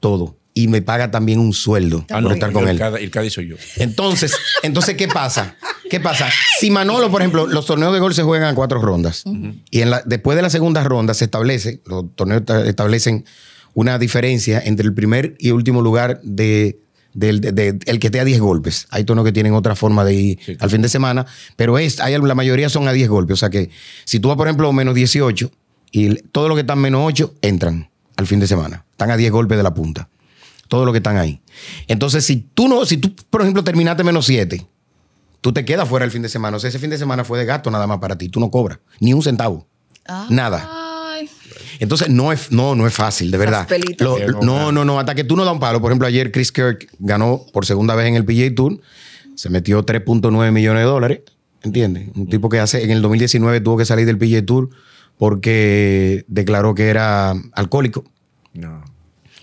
todo. Y me paga también un sueldo Ah, por no, estar con el él. El Cádiz soy yo. Entonces, entonces, ¿qué pasa? ¿Qué pasa? Si Manolo, por ejemplo, los torneos de gol se juegan a cuatro rondas y en la, después de la segunda ronda se establece, los torneos ta- establecen una diferencia entre el primer y último lugar de, del de- de- el que esté a 10 golpes. Hay torneos que tienen otra forma de ir Sí, al fin de semana, pero es, hay, la mayoría son a 10 golpes. O sea que si tú vas, por ejemplo, menos 18 y todo lo que están menos 8 entran al fin de semana. Están a 10 golpes de la punta todos los que están ahí. Entonces, si tú no, si tú, por ejemplo, terminaste menos 7, tú te quedas fuera el fin de semana. O sea, ese fin de semana fue de gasto nada más para ti. Tú no cobras ni un centavo. Nada. Ay, Entonces, no es, no, no es fácil, de verdad. Lo- no, no, no. Hasta que tú no das un palo. Por ejemplo, ayer Chris Kirk ganó por segunda vez en el PGA Tour. Se metió 3.9 millones de dólares. ¿Entiendes? Un tipo que hace en el 2019 tuvo que salir del PGA Tour porque declaró que era alcohólico. No.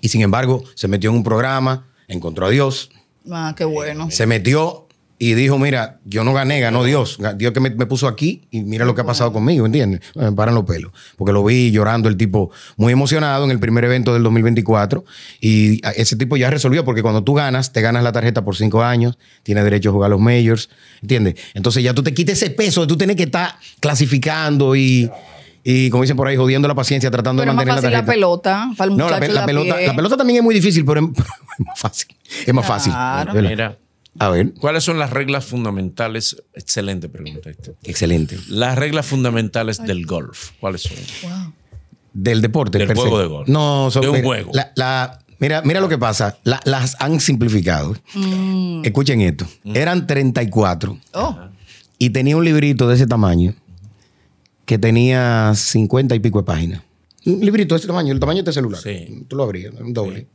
Y sin embargo, se metió en un programa, encontró a Dios, ah, qué bueno. se metió y dijo, mira, yo no gané, ganó Dios. Dios que me, me puso aquí y mira lo que ha pasado conmigo, ¿entiendes? Me paran los pelos. Porque lo vi llorando el tipo muy emocionado en el primer evento del 2024 y ese tipo ya resolvió porque cuando tú ganas, te ganas la tarjeta por cinco años, tienes derecho a jugar los majors, ¿entiendes? Entonces ya tú te quites ese peso de tú tienes que estar clasificando y... Y como dicen por ahí, jodiendo la paciencia, tratando Pero de más mantener fácil la pelota para el No, muchacho la, la pelota, pie. la pelota también es muy difícil, pero es, es más fácil. Es más fácil. Claro. ¿verdad? Mira, A ver, ¿cuáles son las reglas fundamentales? Excelente pregunta esta. excelente. Las reglas fundamentales del golf, ¿cuáles son? Wow. Del deporte. Del se. juego de golf. No, son- De un mira, juego. la- la- mira, mira lo que pasa. La- las han simplificado. Escuchen esto. Eran 34 Oh, y tenía un librito de ese tamaño que tenía 50 y pico de páginas. Un librito de ese tamaño, el tamaño de este celular. Sí. Tú lo abrías, un doble.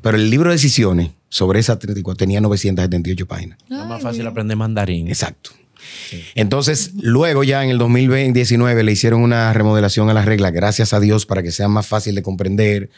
Pero el libro de decisiones sobre esas 34 tenía 978 páginas. Es más fácil aprender mandarín. Exacto. Entonces, luego ya en el 2019 le hicieron una remodelación a las reglas, gracias a Dios, para que sea más fácil de comprender,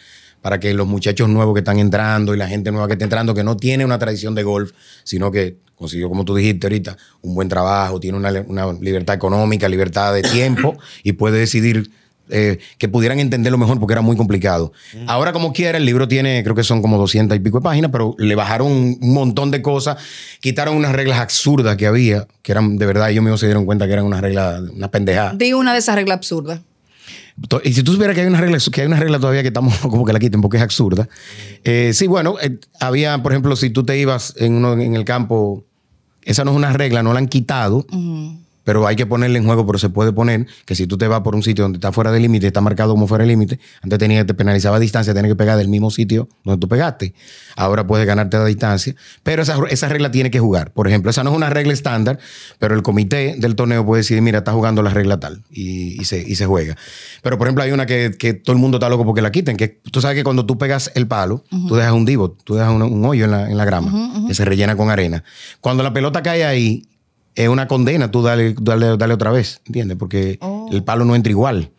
para que los muchachos nuevos que están entrando y la gente nueva que está entrando, que no tiene una tradición de golf, sino que consiguió, como tú dijiste ahorita, un buen trabajo, tiene una, una libertad económica, libertad de tiempo y puede decidir eh, que pudieran entenderlo mejor porque era muy complicado. Ahora, como quiera, el libro tiene, creo que son como 200 y pico de páginas, pero le bajaron un montón de cosas, quitaron unas reglas absurdas que había, que eran de verdad, ellos mismos se dieron cuenta que eran unas reglas, una pendejada. di una de esas reglas absurdas. Y si tú supieras que hay una regla, que hay una regla todavía que estamos como que la quiten porque es absurda. Eh, sí, bueno, eh, había, por ejemplo, si tú te ibas en, uno, en el campo, esa no es una regla, no la han quitado, pero hay que ponerle en juego, pero se puede poner que si tú te vas por un sitio donde está fuera del límite, está marcado como fuera del límite, antes tenía, te penalizaba a distancia, tenías que pegar del mismo sitio donde tú pegaste. Ahora puedes ganarte a la distancia, pero esa, esa regla tiene que jugar. Por ejemplo, esa no es una regla estándar, pero el comité del torneo puede decir, mira, está jugando la regla tal y, y se, y se juega. Pero, por ejemplo, hay una que, que todo el mundo está loco porque la quiten, que tú sabes que cuando tú pegas el palo, tú dejas un divo, tú dejas un, un hoyo en la, en la grama, que se rellena con arena. Cuando la pelota cae ahí, es una condena tú dale, dale, dale otra vez, ¿entiendes? Porque el palo no entra igual.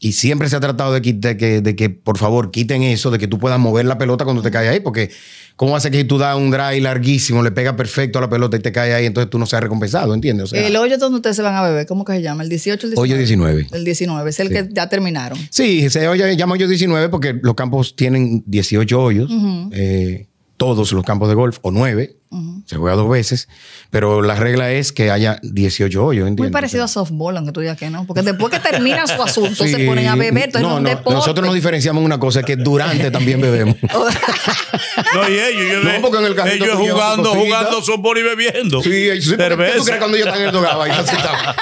Y siempre se ha tratado de, de que, de que, por favor, quiten eso, de que tú puedas mover la pelota cuando te cae ahí, porque ¿cómo hace que si tú das un drive larguísimo, le pega perfecto a la pelota y te cae ahí, entonces tú no seas recompensado, ¿entiendes? O sea, el hoyo donde ustedes se van a beber, ¿cómo que se llama? ¿El 18 o el 19? Hoyo 19. El 19, es el que ya terminaron. Sí, se llama hoyo 19 porque los campos tienen 18 hoyos, eh, todos los campos de golf, o 9, se juega dos veces, pero la regla es que haya 18 hoyos, ¿entiendes? Muy parecido a softball, aunque tú digas que no. Porque después que terminan su asunto, Sí. se ponen a beber. Entonces no, es un no, deporte. nosotros nos diferenciamos en una cosa, que durante también bebemos. No, y ellos, yo No, porque en el carrito ellos jugando, jugando softball y bebiendo. Sí, cerveza. ¿Tú crees cuando ellos están en el dogado ahí?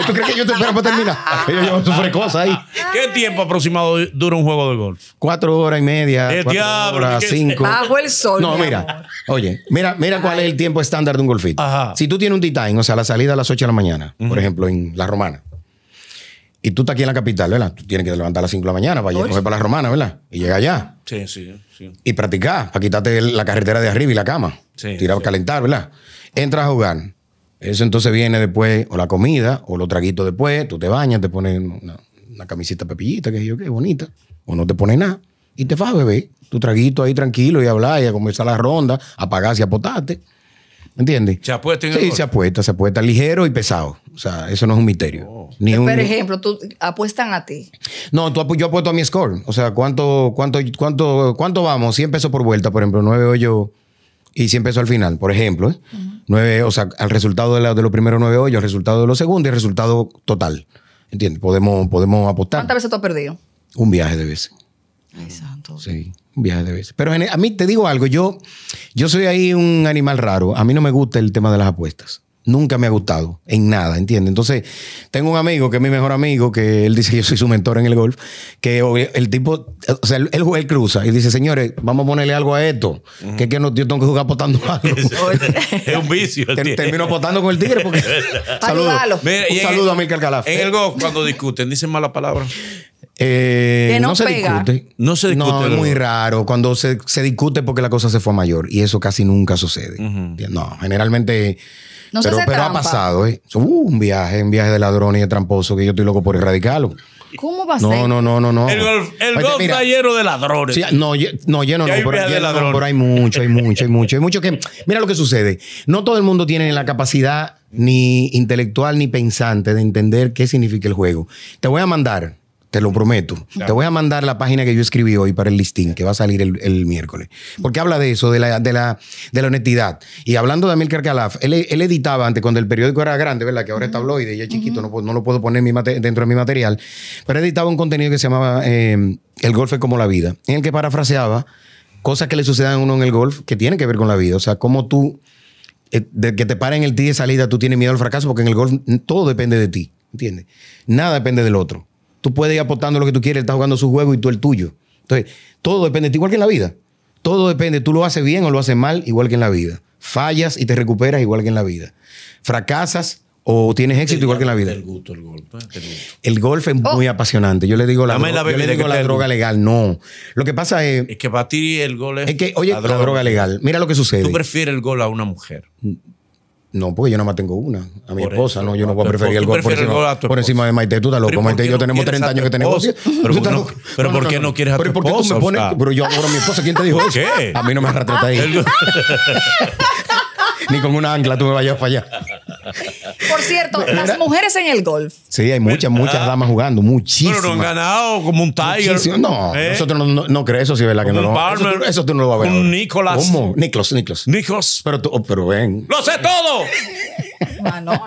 ¿Tú crees que ellos te esperan para terminar? Ellos llevan su frecosa ahí. ¿Qué tiempo aproximado dura un juego de golf? Cuatro horas y media, El cuatro diablo, horas, ¿qué- cinco. Bajo el sol. No, mi mira, oye, mira, mira cuál es el tiempo estándar de un golfito. Ajá. Si tú tienes un D-Time, o sea, la salida a las 8 de la mañana, por ejemplo, en La Romana, y tú estás aquí en la capital, ¿verdad? Tú tienes que levantar a las 5 de la mañana para ir a coger para La Romana, ¿verdad? Y llegar allá. Sí, sí, sí. Y practicar, para quitarte la carretera de arriba y la cama. Sí, Tirar sí. calentar, ¿verdad? Entras a jugar. Eso entonces viene después, o la comida, o los traguitos después, tú te bañas, te pones una, una camiseta pepillita, que yo qué bonita, o no te pones nada, y te vas a beber tu traguito ahí tranquilo y hablar y a comenzar la ronda, apagarse y apostarte. ¿Entiendes? ¿Se apuesta en el Sí, se apuesta, se apuesta ligero y pesado. O sea, eso no es un misterio. Oh. Ni un- Por ejemplo, tú apuestan a ti. no, tú, apu- yo apuesto a mi score. O sea, ¿cuánto, cuánto, cuánto, cuánto vamos? 100 pesos por vuelta, por ejemplo, 9 hoyos y 100 pesos al final, por ejemplo. ¿eh? Nueve, o sea, al resultado de, la- de los primeros 9 hoyos, el resultado de los segundos y el resultado total. ¿Entiendes? Podemos, podemos apostar. ¿Cuántas veces tú has perdido? Un viaje de veces. Ay, santo. Sí, un de veces. Pero a mí te digo algo, yo, yo soy ahí un animal raro. A mí no me gusta el tema de las apuestas. Nunca me ha gustado, en nada, ¿entiendes? Entonces, tengo un amigo que es mi mejor amigo, que él dice que yo soy su mentor en el golf, que el tipo, o sea, él, él, cruza y dice, señores, vamos a ponerle algo a esto, que es que no, yo tengo que jugar apostando algo. Es un vicio. Ter-. Termino apostando con el tigre porque... saludo. Mira, y Un saludo el- a Milcar Calaf. En el golf, cuando discuten, dicen malas palabras. Eh, Que no se pega. discute. No se discute No, es muy raro. Cuando se, se discute porque la cosa se fue a mayor. Y eso casi nunca sucede. No, generalmente. No se pero hace pero ha pasado, ¿eh? Uh, un viaje, un viaje de ladrón y de tramposo que yo estoy loco por erradicarlo. ¿Cómo va a ser? No, no, no, no, no. El golf, el Oye, golf mira, está lleno de ladrones. Sí, no, no, lleno no, hay pero, lleno no, pero hay mucho, hay mucho, hay mucho. Hay mucho que. Mira lo que sucede. No todo el mundo tiene la capacidad ni intelectual ni pensante de entender qué significa el juego. Te voy a mandar, te lo prometo, te voy a mandar la página que yo escribí hoy para el listing, que va a salir el, el miércoles. Porque habla de eso, de la, de la, de la honestidad. Y hablando de Amilcar Calaf, él, él editaba antes, cuando el periódico era grande, ¿verdad? Que ahora es tabloide y es chiquito, no, no lo puedo poner mi dentro de mi material. Pero editaba un contenido que se llamaba eh, El golf es como la vida, en el que parafraseaba cosas que le sucedan a uno en el golf que tienen que ver con la vida. O sea, cómo tú, eh, de que te paren el tee de salida, tú tienes miedo al fracaso, porque en el golf todo depende de ti, ¿entiendes? Nada depende del otro. Tú puedes ir apostando lo que tú quieres, él está jugando su juego y tú el tuyo. Entonces, todo depende de ti, igual que en la vida. Todo depende, tú lo haces bien o lo haces mal, igual que en la vida. Fallas y te recuperas, igual que en la vida. Fracasas o tienes éxito, igual que en la vida. El gusto, el golf. ¿eh? El golf es Oh. muy apasionante. Yo le digo la, Dame la dro- yo le digo la droga legal. No. Lo que pasa es, Es que para ti el gol es. es que, oye, la droga, legal. Mira lo que sucede. Tú prefieres el gol a una mujer. No, porque yo nada más tengo una, a mi Por esposa, eso, no, yo no voy a preferir el gol por encima, gol por encima de Maite, tú estás loco. ¿y Maite y yo no tenemos quieres 30 a años que tenemos. Pero no- loco. pero ¿por qué no quieres a tu Pero ¿por qué tú esposa, me pones? Oscar? Pero yo adoro a mi esposa, ¿quién te dijo ¿Por eso? qué? A mí no me retrata ahí. Ni con una ancla tú me vayas para allá. Por cierto, las mujeres en el golf. Sí, hay muchas, muchas damas jugando, muchísimas. Pero no han ganado como un Tiger. No, ¿Eh? nosotros no, no, no crees eso, sí, ¿verdad? Que un no. Palmer, eso, tú, eso tú no lo vas a ver. un. Nicolás. ¿Cómo? Nicholas, Nicholas. Nicos. Pero tú, oh, pero ven. ¡Lo sé todo! Manolo.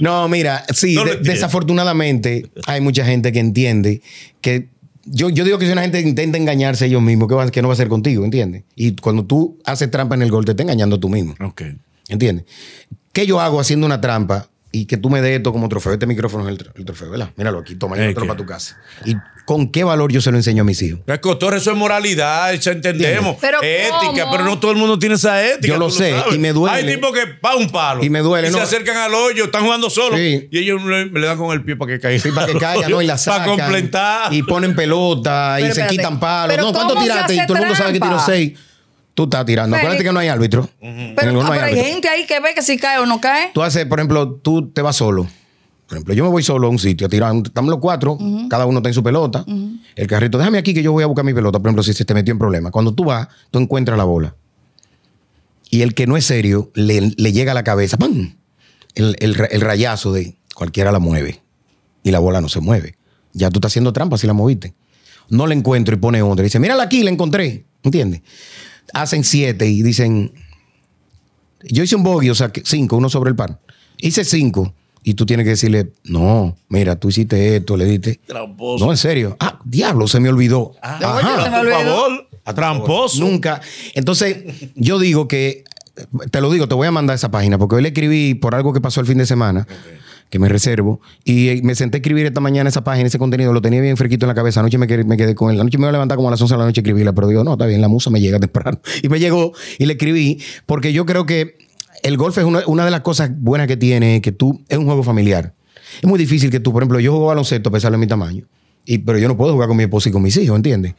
No, mira, sí, No de- desafortunadamente hay mucha gente que entiende que yo, yo digo que si una gente intenta engañarse ellos mismos, ¿qué, va- qué no va a hacer contigo? ¿Entiendes? Y cuando tú haces trampa en el gol, te está engañando tú mismo. Ok. ¿Entiendes? ¿Qué yo hago haciendo una trampa y que tú me des esto como trofeo? Este micrófono es el, tr- el trofeo, ¿verdad? Míralo aquí, toma, ¿qué? para tu casa. ¿Y con qué valor yo se lo enseño a mis hijos? Es que eso es moralidad, eso entendemos. Pero ética, ¿cómo? pero no todo el mundo tiene esa ética. Yo lo sé, y me duele. Hay tipos que pa' un palo. Y me duele, Y no. se acercan al hoyo, están jugando solos. Sí. Y ellos le, le dan con el pie para que caiga. Sí, para que caigan, ¿no? Y la sacan. Para completar. Y ponen pelota y se espérate, quitan palos. pero No, ¿cuánto ¿cómo se tiraste? Y todo el mundo sabe que tiró seis. Tú estás tirando. Pero- Acuérdate que no hay árbitro. Pero, ah, no hay pero hay gente ahí que ve que si cae o no cae. Tú haces, por ejemplo, tú te vas solo. Por ejemplo, yo me voy solo a un sitio tirar. Estamos los cuatro, cada uno está en su pelota. El carrito, déjame aquí que yo voy a buscar mi pelota. Por ejemplo, si se te metió en problema. Cuando tú vas, tú encuentras la bola. Y el que no es serio, le, le llega a la cabeza, ¡pam! El, el el rayazo de cualquiera la mueve. Y la bola no se mueve. Ya tú estás haciendo trampa si la moviste. No la encuentro y pone otra. Dice, mírala aquí, la encontré. ¿Entiendes? Hacen siete y dicen, yo hice un bogey, o sea, cinco, uno sobre el par. Hice cinco. Y tú tienes que decirle, no, mira, tú hiciste esto, le diste. Tramposo. No, en serio. Ah, diablo, se me olvidó. Ah, se me por favor. Tramposo. Nunca. Entonces, yo digo que, te lo digo, te voy a mandar esa página, porque hoy le escribí por algo que pasó el fin de semana, que me reservo, y eh, me senté a escribir esta mañana esa página, ese contenido, lo tenía bien fresquito en la cabeza. Anoche me quedé, me quedé con él. Anoche me iba a levantar como a las 11 de la noche a escribirla, pero digo, no, está bien, la musa me llega temprano. Y me llegó y le escribí, porque yo creo que el golf es una, de las cosas buenas que tiene, que tú, es un juego familiar. Es muy difícil que tú, por ejemplo, yo juego baloncesto a pesar de mi tamaño. Y, pero yo no puedo jugar con mi esposa y con mis hijos, ¿entiendes?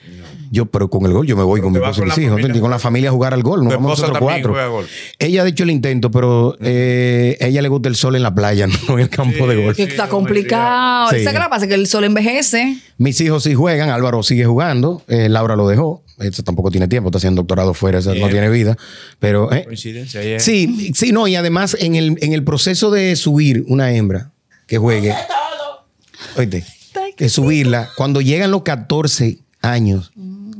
Yo, pero con el golf yo me voy con mi esposa y con mis hijos. ¿entiendes? Y con la familia a jugar al golf. Nos Tu vamos nosotros cuatro. juega golf. Ella ha hecho el intento, pero eh, a ella le gusta el sol en la playa, no en el campo de golf. Está complicado. Sí. ¿Sabes qué pasa? Que el sol envejece. Mis hijos sí juegan, Álvaro sigue jugando, eh, Laura lo dejó, eso tampoco tiene tiempo, está haciendo doctorado fuera, esa no tiene vida, pero... eh, Coincidencia. es. Sí, sí, no, y además en el, en el proceso de subir una hembra que juegue, oíste, de subirla, cuando llegan los 14 años,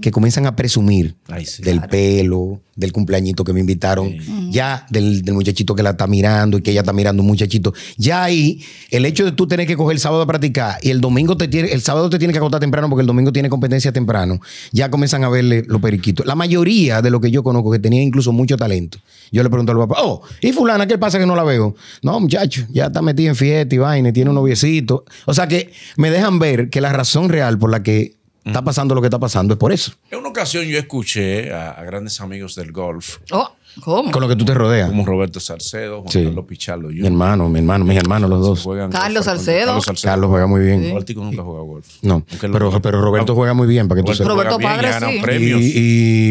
que comienzan a presumir Ay, sí. del pelo, del cumpleañito que me invitaron, ya del, del muchachito que la está mirando y que ella está mirando un muchachito, ya ahí el hecho de tú tener que coger el sábado a practicar y el domingo te tiene, el sábado te tiene que acostar temprano porque el domingo tiene competencia temprano, ya comienzan a verle los periquitos. La mayoría de lo que yo conozco que tenía incluso mucho talento, yo le pregunto al papá, oh, ¿y fulana qué pasa que no la veo? No, muchacho, ya está metida en fiesta y vaina, y tiene un noviecito. O sea que me dejan ver que la razón real por la que está pasando lo que está pasando es por eso, En una ocasión yo escuché a, a grandes amigos del golf, Oh, ¿cómo? con lo que tú te rodeas. como Roberto Salcedo, Juan Sí. Carlos Pichardo. Mi hermano, mi hermano, mis hermanos los dos. Juegan Carlos golf. Salcedo. Carlos Salcedo. Carlos juega muy bien. Baltico nunca juega golf. No, pero, pero Roberto juega muy bien, para que tú Roberto, sepas. Roberto padre, sí. premios. Y-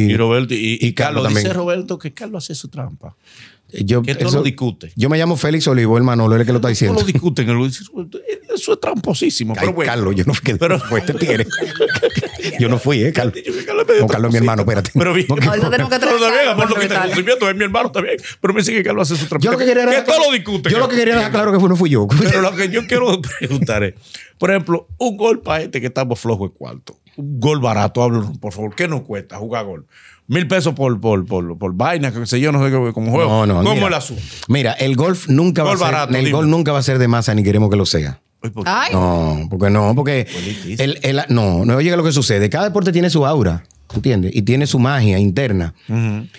y- Y Roberto y, y y Carlos Carlos también. dice Roberto que Carlos hace su trampa. Yo, Que todo lo discute. Yo me llamo Félix Olivo, el Manolo, él es que lo está No diciendo. lo discuten, él lo Roberto, eso es tramposísimo. Ay, pero bueno. Carlos, yo no fui que Pero- fue este yo no fui, ¿eh, Carlos? No, Carlos es mi hermano, espérate. Pero bien. No, Ahorita tenemos que Pero traer también, Carlos por lo que invitar. conocimiento, es mi hermano también. Pero me dice que Carlos hace su trampa. Yo lo que quería era Que todo lo discute. Yo lo que quería dejar claro que fue, no fui yo. Pero lo que yo quiero preguntar es, por ejemplo, un gol para este que estamos flojo de cuarto. Un gol barato, hablo, por favor. ¿Qué nos cuesta jugar gol? Mil pesos por, por, por, por vaina, que sé yo, no sé qué, como juego. No, no, ¿Cómo mira. el asunto? Mira, el golf nunca va a ser, barato, el dime. golf nunca va a ser de masa ni queremos que lo sea. Ay, ¿por qué? Ay, No, porque no, porque el, el- no, no oye lo que sucede. Cada deporte tiene su aura, ¿entiendes? Y tiene su magia interna.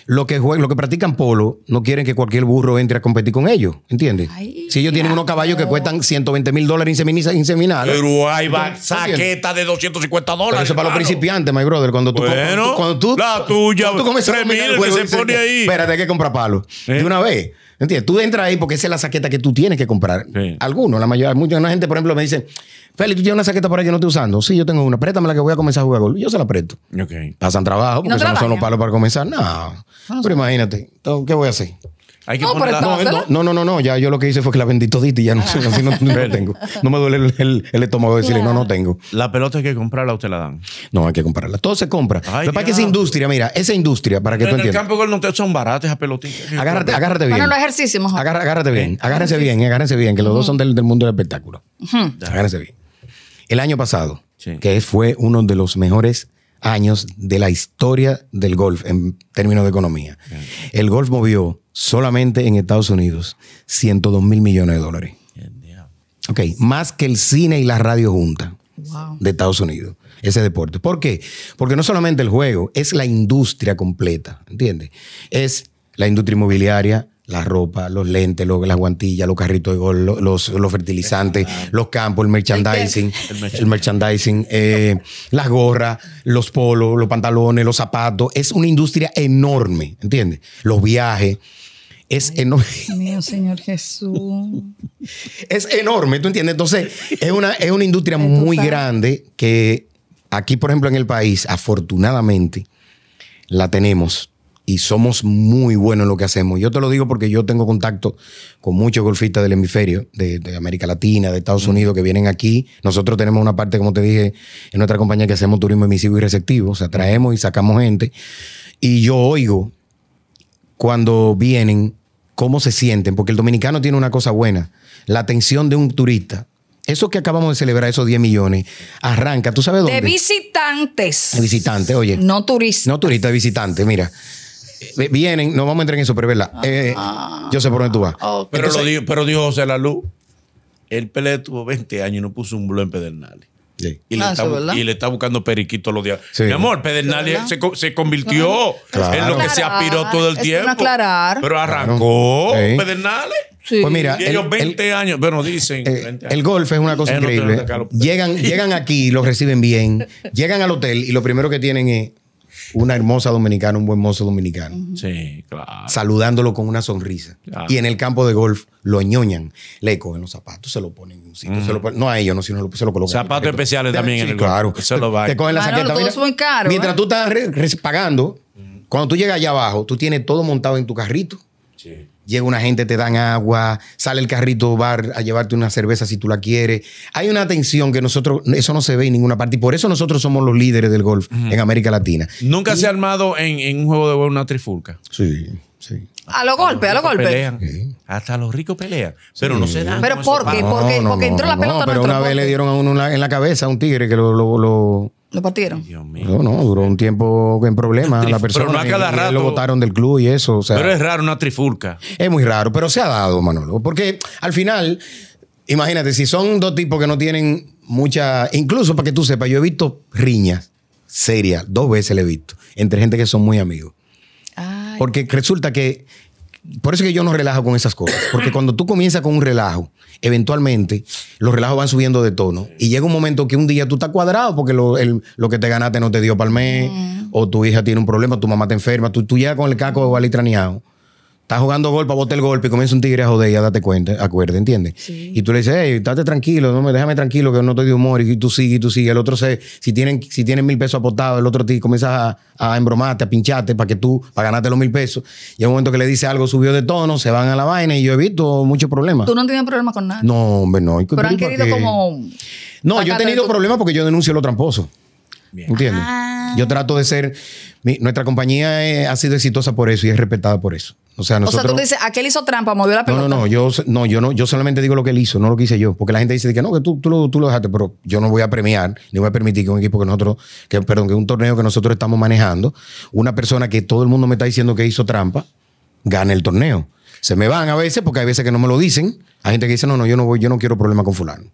Lo que juegan, lo que practican polo, no quieren que cualquier burro entre a competir con ellos, ¿entiendes? Ay, si ellos tienen unos caballos que cuestan 120 mil dólares inseminados. Pero hay saqueta de 250 Pero dólares. eso es para los principiantes, my brother. Cuando tú, Bueno, cuando tú, la tuya, cuando tú 3,000 dominar el que se pone ahí. Espérate, hay que comprar palos. ¿Eh? De una vez. ¿Entiendes? Tú entras ahí porque esa es la saqueta que tú tienes que comprar. Sí. Algunos, la mayoría, mucha gente, por ejemplo, me dice, Feli, tú tienes una saqueta por ahí que no estoy usando. Sí, yo tengo una. Préstame la que voy a comenzar a jugar gol. Yo se la presto. Ok. Pasan trabajo, ¿Y porque no son los palos para comenzar. No. Pero imagínate, entonces, ¿qué voy a hacer? Hay que No, pero No, no, no, no, no, ya yo lo que hice fue que la vendí todita y ya no sé, así no, no tengo. No me duele el, el- el estómago de decirle, no, no tengo. La pelota hay que comprarla, usted la dan. No, hay que comprarla. Todo se compra. Ay, Lo que esa industria, mira, esa industria, para que tú en el entiendas. campo de gol no te son baratas esas pelotitas. Agárrate, agárrate bien. bueno, los ejercicios mejor. Agarra- agárrate bien, agárrense bien, agárrense bien, que los dos son del, del mundo del espectáculo. Agárrense bien. El año pasado, Sí. que fue uno de los mejores años de la historia del golf en términos de economía, el golf movió solamente en Estados Unidos 102 mil millones de dólares. Ok, más que el cine y la radio juntas Wow. de Estados Unidos, ese deporte. ¿Por qué? Porque no solamente el juego, es la industria completa, ¿entiendes? Es la industria inmobiliaria, la ropa, los lentes, los- las guantillas, los carritos de gol, lo- los, los fertilizantes, los campos, el merchandising, el, merchandising, eh, las gorras, los polos, los pantalones, los zapatos. Es una industria enorme, ¿entiendes? Los viajes. Es enorme. Mío, Señor Jesús. Es enorme, ¿tú entiendes? Entonces, es una, es una industria muy total. grande que aquí, por ejemplo, en el país, afortunadamente, la tenemos y somos muy buenos en lo que hacemos. Yo te lo digo porque yo tengo contacto con muchos golfistas del hemisferio, de, de América Latina, de Estados Unidos, que vienen aquí. Nosotros tenemos una parte, como te dije, en nuestra compañía que hacemos turismo emisivo y receptivo. O sea, traemos y sacamos gente. Y yo oigo cuando vienen, cómo se sienten, porque el dominicano tiene una cosa buena, la atención de un turista. Eso que acabamos de celebrar, esos 10 millones, arranca, ¿tú sabes dónde? De visitantes. De visitante, oye. No turistas. No turista, de visitante, mira. Eh, Vienen, no vamos a entrar en eso, pero es verdad. Eh, yo sé por dónde tú vas. Ok. Pero, Entonces- lo dijo, pero dijo José La Luz, el Pelé tuvo 20 años y no puso un blog en Pedernales. Sí. Y, le Ah, está, y le está buscando periquito los días. Sí. Mi amor, Pedernales se, co- se convirtió Claro. en lo que se aspiró todo el es tiempo. Pero arrancó Claro. Sí. Pedernales. Sí. Pues mira, Y ellos el- 20 años, bueno, dicen. Eh, 20 el años. golf es una cosa no increíble. llegan, llegan aquí, los reciben bien, llegan al hotel y lo primero que tienen es una hermosa dominicana, un buen mozo dominicano, Sí, claro. saludándolo con una sonrisa. Claro. Y en el campo de golf lo ñoñan, le cogen los zapatos, se lo ponen en un sitio, se lo ponen- no a ellos, no, sino lo- se lo colocan. Zapatos especiales también en Sí, el golf. Claro. Eso lo va. Te cogen la Manolo, saqueta. todo mira, es muy caro, Mientras ¿eh? tú estás re- re- pagando, cuando tú llegas allá abajo, tú tienes todo montado en tu carrito. Sí. Llega una gente, te dan agua, sale el carrito bar a llevarte una cerveza si tú la quieres. Hay una atención que nosotros, eso no se ve en ninguna parte. Y por eso nosotros somos los líderes del golf en América Latina. Nunca se ha armado en, en un juego de golf una trifulca. Sí, sí. A los golpes, a los golpes. Pelean. Hasta los ricos pelean. Pero no se dan. Pero ¿por qué? Porque- porque entró la pelota, no Pero una vez ¿por le dieron a uno en la, en la cabeza a un tigre que lo, lo, lo- Lo partieron. Dios mío. no, no, duró un tiempo en problemas la pero persona. no a y- cada y rato. lo votaron del club y eso. O sea, Pero es raro una trifulca. Es muy raro, pero se ha dado, Manolo. Porque al final, imagínate, si son dos tipos que no tienen mucha. Incluso para que tú sepas, yo he visto riñas serias, dos veces le he visto, entre gente que son muy amigos. Ay. Porque resulta que. Por eso es que yo no relajo con esas cosas. Porque cuando tú comienzas con un relajo, eventualmente los relajos van subiendo de tono. Y llega un momento que un día tú estás cuadrado porque lo, el- lo que te ganaste no te dio para el mes, o tu hija tiene un problema, tu mamá te enferma, tú, tú llegas con el caco alitraneado. Estás jugando golpe, bota el golpe y comienza un tigre a joder, ya date cuenta, acuerda, ¿entiendes? Y tú le dices, hey, estate tranquilo, no me déjame tranquilo que no estoy de humor y tú sigues y tú sigues. El otro se, si tienen, si tienen mil pesos apostados, el otro te comienza a, a embromarte, a pincharte para que tú, para ganarte los mil pesos. Y un momento que le dice algo subió de tono, se van a la vaina y yo he visto muchos problemas. Tú no tienes problema con nada. No, hombre, no. Pero han ¿y para querido como. No, yo he tenido tu- problemas porque yo denuncio lo tramposo. Bien. ¿Entiendes? Ah. Yo trato de ser. mi- nuestra compañía eh, ha sido exitosa por eso y es respetada por eso. O sea, O nosotros. sea, tú dices, aquel hizo trampa, movió la No, pelota. no, no, yo, no, yo no, yo solamente digo lo que él hizo, no lo que hice yo. Porque la gente dice que no, que tú, tú, lo, tú lo dejaste, pero yo no voy a premiar, ni voy a permitir que un equipo que nosotros, que, perdón, que un torneo que nosotros estamos manejando, una persona que todo el mundo me está diciendo que hizo trampa, gane el torneo. Se me van a veces, porque hay veces que no me lo dicen. Hay gente que dice, no, no, yo no voy, yo no quiero problema con fulano.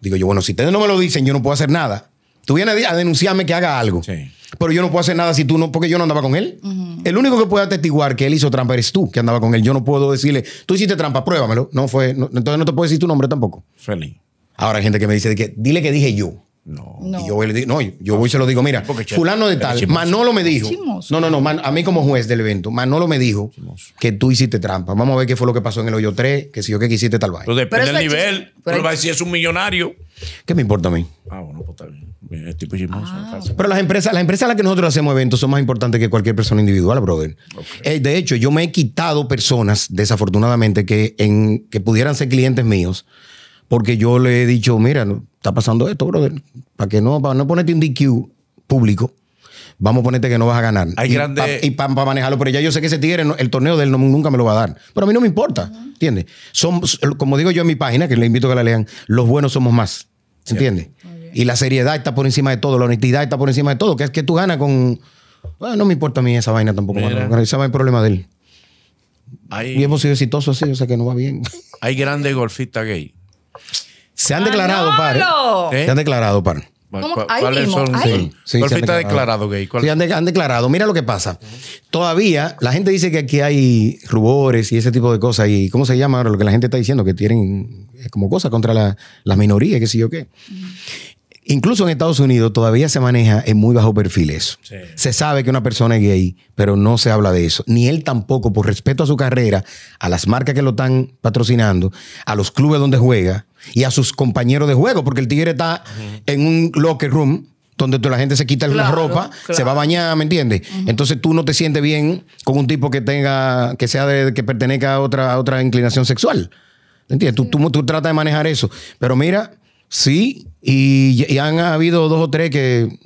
Digo yo, bueno, si ustedes no me lo dicen, yo no puedo hacer nada. Tú vienes a denunciarme que haga algo. Sí. Pero yo no puedo hacer nada si tú no, porque yo no andaba con él. El único que puede atestiguar que él hizo trampa eres tú, que andaba con él. Yo no puedo decirle, tú hiciste trampa, pruébamelo. No fue, no- entonces no te puedo decir tu nombre tampoco. Feliz. Ahora hay gente que me dice, de que, dile que dije yo. No. No. Y yo voy y le digo, no, yo voy y se lo digo, mira, fulano de tal, chismoso. Manolo me dijo. Chismoso. No, no, no, Man- a mí como juez del evento, Manolo me dijo que tú hiciste trampa. Vamos a ver qué fue lo que pasó en el hoyo 3, que si yo que quisiste tal vaina. Pero depende del nivel. chis- pero decir, es un millonario. ¿Qué me importa a mí? Ah, bueno, pues está bien. Es tipo chismoso. Ah. Pero las empresas, las empresas a las que nosotros hacemos eventos son más importantes que cualquier persona individual, brother. Eh, de hecho, yo me he quitado personas, desafortunadamente, que, en, que pudieran ser clientes míos, porque yo le he dicho, mira, no, está pasando esto, brother. Para que no, para no ponerte un DQ público, vamos a ponerte que no vas a ganar. Hay y grande- pa- y para manejarlo, pero ya yo sé que ese tigre, el torneo de él no- nunca me lo va a dar. Pero a mí no me importa, ¿entiendes? Son, como digo yo en mi página, que le invito a que la lean, los buenos somos más, ¿entiendes? Y la seriedad está por encima de todo, la honestidad está por encima de todo, que es que tú ganas con... Bueno, no me importa a mí esa vaina tampoco, mano. ese es el problema de él. Y hemos sido exitosos así, o sea que no va bien. hay grandes golfistas gay. Se han declarado, par. ¿eh? Se han declarado, par. ¿Cómo? ¿Cu- Ahí ¿Cuáles mismo, son? ahí. Sí. Sí, se han declarado. gay. ¿Cuál- Sí, han, de- han declarado. Mira lo que pasa. Todavía la gente dice que aquí hay rubores y ese tipo de cosas. ¿Y cómo se llama ahora lo que la gente está diciendo? Que tienen eh, como cosas contra la, la minoría, qué sé yo qué. Incluso en Estados Unidos todavía se maneja en muy bajo perfil eso. Sí. Se sabe que una persona es gay, pero no se habla de eso. Ni él tampoco, por respeto a su carrera, a las marcas que lo están patrocinando, a los clubes donde juega y a sus compañeros de juego, porque el tigre está en un locker room donde toda la gente se quita la Claro, ropa, claro. se va a bañar, ¿me entiendes? Entonces tú no te sientes bien con un tipo que tenga, que sea de, que pertenezca a otra, a otra inclinación sexual. ¿Me entiendes? Tú, tú, tú tratas de manejar eso. Pero mira, sí, y, han habido dos o tres que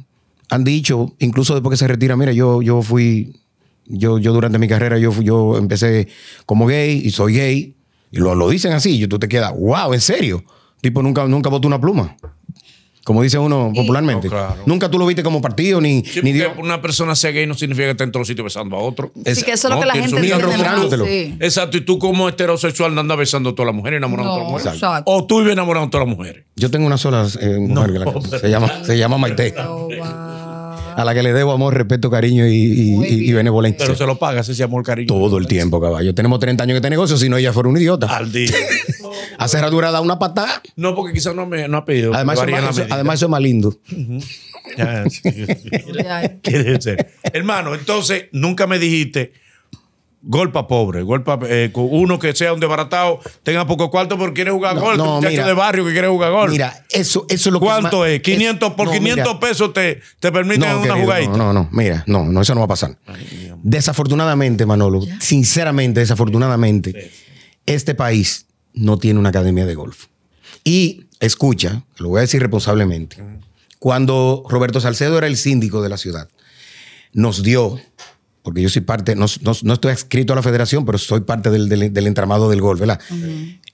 han dicho, incluso después que se retira, mira, yo, yo fui, yo, yo durante mi carrera, yo, yo empecé como gay y soy gay. Y lo, lo dicen así, y tú te quedas, wow, ¿en serio? Tipo, nunca, nunca botó una pluma. Como dice uno popularmente. No, claro. Nunca tú lo viste como partido, ni, Sí, ni una persona sea gay no significa que esté en todos los sitios besando a otro. Sí, que eso es lo No, que la gente arrostrándotelo. sí. Exacto, y tú como heterosexual no andas besando a todas las mujeres, enamorando a todas las mujeres. exacto. O tú vives enamorando a todas las mujeres. Yo tengo una sola eh, mujer que la- pero- se llama, se llama Maite. Oh, wow. A la que le debo amor, respeto, cariño y, y- benevolencia. Pero se lo pagas ese amor, cariño. Todo el tiempo, caballo. Tenemos 30 años que este negocio, si no ella fuera un idiota. Al día. A cerradura da una patada. No, porque quizás no, me, no ha pedido. Además, eso, más- además eso es más lindo. Ya, sí. Ya. Quiere ser. Hermano, entonces nunca me dijiste golpa pobre, golpa eh, uno que sea un desbaratado, tenga poco cuarto porque quiere jugar No, golf, no, un muchacho mira. de barrio que quiere jugar golf. Mira, eso, eso es lo que ¿Cuánto es? 500 por no, 500 mira. pesos te, te permiten No, una querido, jugadita. No, no, no, mira, no, no, eso no va a pasar. Desafortunadamente, Manolo, sinceramente, desafortunadamente, este país no tiene una academia de golf. Y escucha, lo voy a decir responsablemente, cuando Roberto Salcedo era el síndico de la ciudad, nos dio, porque yo soy parte, no, no- no estoy adscrito a la federación, pero soy parte del, del- del entramado del golf, ¿verdad?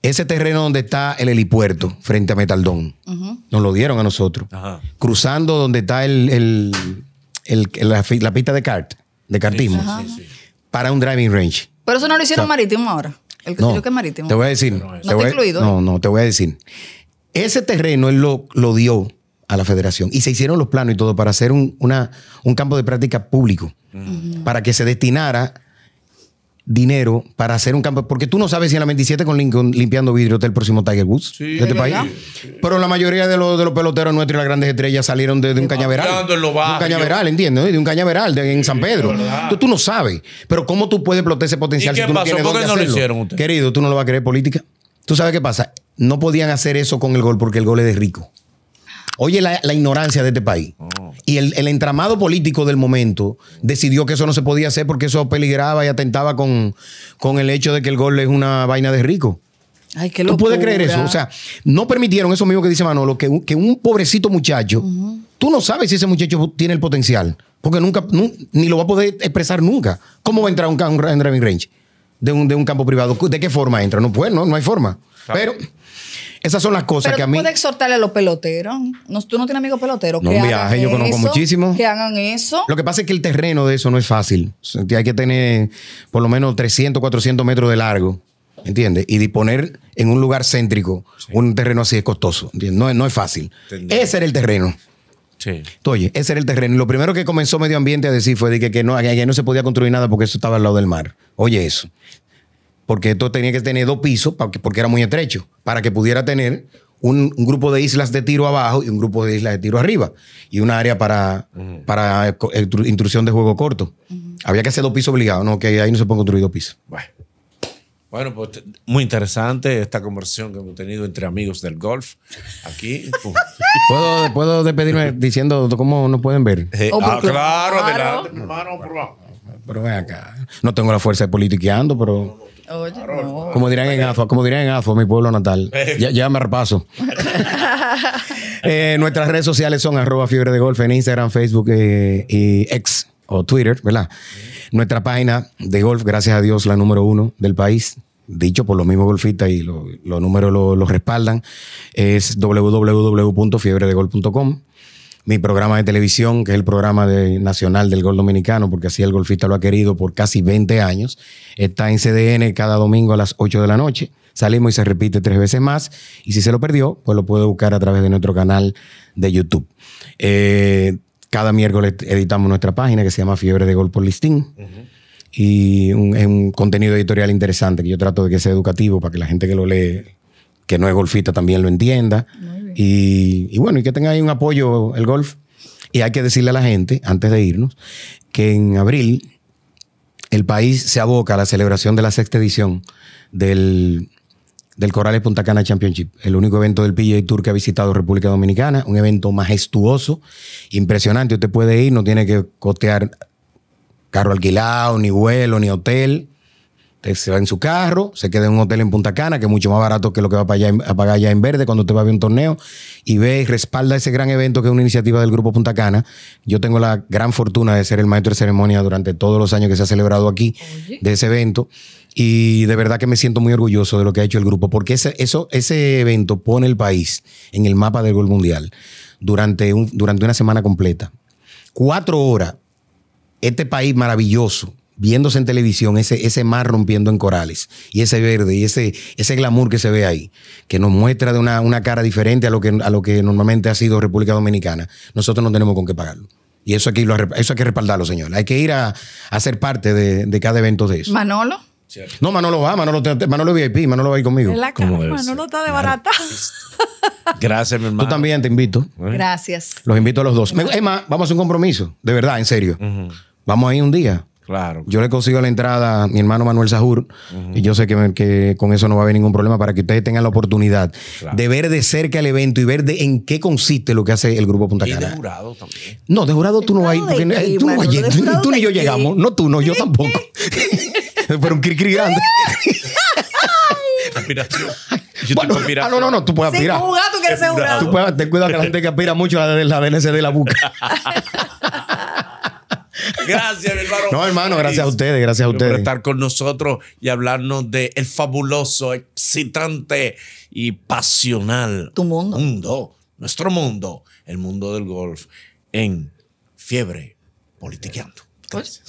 Ese terreno donde está el helipuerto, frente a Metaldón, nos lo dieron a nosotros. Ajá. Cruzando donde está el, el- el- la, pista de kart, de kartismo, para un driving range. Pero eso no lo hicieron marítimo ahora. El que No, que es marítimo. te voy a decir. No te voy incluido. No, no, te voy a decir. Ese terreno él lo, lo dio a la federación y se hicieron los planos y todo para hacer un, una- un campo de práctica público, para que se destinara dinero para hacer un campo. Porque tú no sabes si en la 27 con Lincoln limpiando vidrio está el próximo Tiger Woods Sí, de este ¿de país. Pero la mayoría de los, de los peloteros nuestros y las grandes estrellas salieron de, de un cañaveral. De un cañaveral, ¿entiendes? De un cañaveral de- en San Pedro. Entonces, tú no sabes. Pero ¿cómo tú puedes explotar ese potencial ¿Y qué si tú no pasó? tienes ¿Por qué dónde no lo hicieron ustedes? Querido, tú no lo vas a creer política. ¿Tú sabes qué pasa? No podían hacer eso con el gol porque el gol es de rico. Oye, la, la ignorancia de este país. Oh. Y el, el entramado político del momento decidió que eso no se podía hacer porque eso peligraba y atentaba con, con el hecho de que el gol es una vaina de rico. Ay, qué ¿Tú puedes creer eso? O sea, no permitieron eso mismo que dice Manolo, que un, que un pobrecito muchacho, tú no sabes si ese muchacho tiene el potencial, porque nunca, nu- ni lo va a poder expresar nunca. ¿Cómo va a entrar a un, ca- un driving range de un, de un campo privado? ¿De qué forma entra? No puede, no, no hay forma. Pero esas son las cosas Pero que a mí... puedes exhortarle a los peloteros. No, tú no tienes amigos peloteros. No, que hagan viaje, yo conozco eso, muchísimo. Que hagan eso. Lo que pasa es que el terreno de eso no es fácil. Hay que tener por lo menos 300, 400 metros de largo. ¿Entiendes? Y disponer en un lugar céntrico un terreno así es costoso. ¿entiendes? No, es- no es fácil. Entendido. Ese era el terreno. Sí. Oye, ese era el terreno. Y lo primero que comenzó Medio Ambiente a decir fue de que, que no, que no se podía construir nada porque eso estaba al lado del mar. Oye, eso. Porque esto tenía que tener dos pisos porque era muy estrecho, para que pudiera tener un, un grupo de islas de tiro abajo y un grupo de islas de tiro arriba. Y una área para, para eh, intrusión de juego corto. Había que hacer dos pisos obligados, no, que ahí no se pueden construir dos pisos. Bueno. Bueno, pues muy interesante esta conversación que hemos tenido entre amigos del golf. Aquí. ¿Puedo, puedo despedirme diciendo cómo nos pueden ver? Eh, Oh, ah, claro, claro. adelante, hermano, por favor. Pero ven acá. No tengo la fuerza de politiqueando, pero Oye, no. como dirán en AFA, como dirán en AFA, mi pueblo natal. Ya, ya me repaso. Eh, nuestras redes sociales son arroba fiebre de golf en Instagram, Facebook eh, y X o Twitter, ¿verdad? Nuestra página de golf, gracias a Dios, la número uno del país, dicho por los mismos golfistas y lo- los números lo, lo respaldan, es www.fiebredegolf.com. Mi programa de televisión, que es el programa de- nacional del gol dominicano, porque así el golfista lo ha querido por casi 20 años, está en CDN cada domingo a las 8 de la noche. Salimos y se repite tres veces más. Y si se lo perdió, pues lo puede buscar a través de nuestro canal de YouTube. Eh, cada miércoles editamos nuestra página que se llama Fiebre de Gol por Listín. Y es un contenido editorial interesante que yo trato de que sea educativo para que la gente que lo lee, que no es golfista, también lo entienda. Y, bueno, y que tenga ahí un apoyo el golf. Y hay que decirle a la gente, antes de irnos, que en abril el país se aboca a la celebración de la sexta edición del, del Corales Punta Cana Championship, el único evento del PGA Tour que ha visitado República Dominicana, un evento majestuoso, impresionante. Usted puede ir, no tiene que costear carro alquilado, ni vuelo, ni hotel. Se va en su carro, se queda en un hotel en Punta Cana, que es mucho más barato que lo que va a pagar, a pagar allá en verde cuando usted va a ver un torneo, y ve y respalda ese gran evento que es una iniciativa del Grupo Punta Cana. Yo tengo la gran fortuna de ser el maestro de ceremonia durante todos los años que se ha celebrado aquí de ese evento. Y de verdad que me siento muy orgulloso de lo que ha hecho el grupo, porque ese, eso, ese evento pone el país en el mapa del gol mundial durante, un, durante una semana completa. Cuatro horas este país maravilloso, viéndose en televisión, ese, ese mar rompiendo en corales, y ese verde, y ese, ese glamour que se ve ahí, que nos muestra de una, una cara diferente a lo, que, a lo que normalmente ha sido República Dominicana, nosotros no tenemos con qué pagarlo. Y eso, aquí lo, eso hay que respaldarlo, señor. Hay que ir a, a ser parte de, de cada evento de eso. Manolo. Cierto. No, Manolo va, Manolo, Manolo VIP, Manolo va a ir conmigo. La cara, ¿Cómo debe Manolo está de barata. Gracias, mi hermano. Tú también te invito. Gracias. Los invito a los dos. Más, vamos a hacer un compromiso. De verdad, en serio. Vamos a ir un día. Claro. Yo le consigo la entrada a mi hermano Manuel Sajur y yo sé que, con eso no va a haber ningún problema para que ustedes tengan la oportunidad Claro. de ver de cerca el evento y ver de en qué consiste lo que hace el grupo Punta Y de Cana. jurado también. No, de jurado tú no vas eh, tú no Tú- Tú ni yo qué? llegamos. No tú, no, yo tampoco. Pero un cri grande. Aspiración. Yo Bueno, ah, no, no, no, tú puedes Sí, aspirar. un gato quiere ser jurado. Tú puedes, ten cuidado que la gente que aspira mucho la, de- la DNC de la busca. Gracias, mi hermano. No, hermano, gracias a ustedes, gracias a Por ustedes. estar con nosotros y hablarnos de el fabuloso, excitante y pasional Tu mundo. mundo, nuestro mundo, el mundo del golf en fiebre politiqueando. Gracias.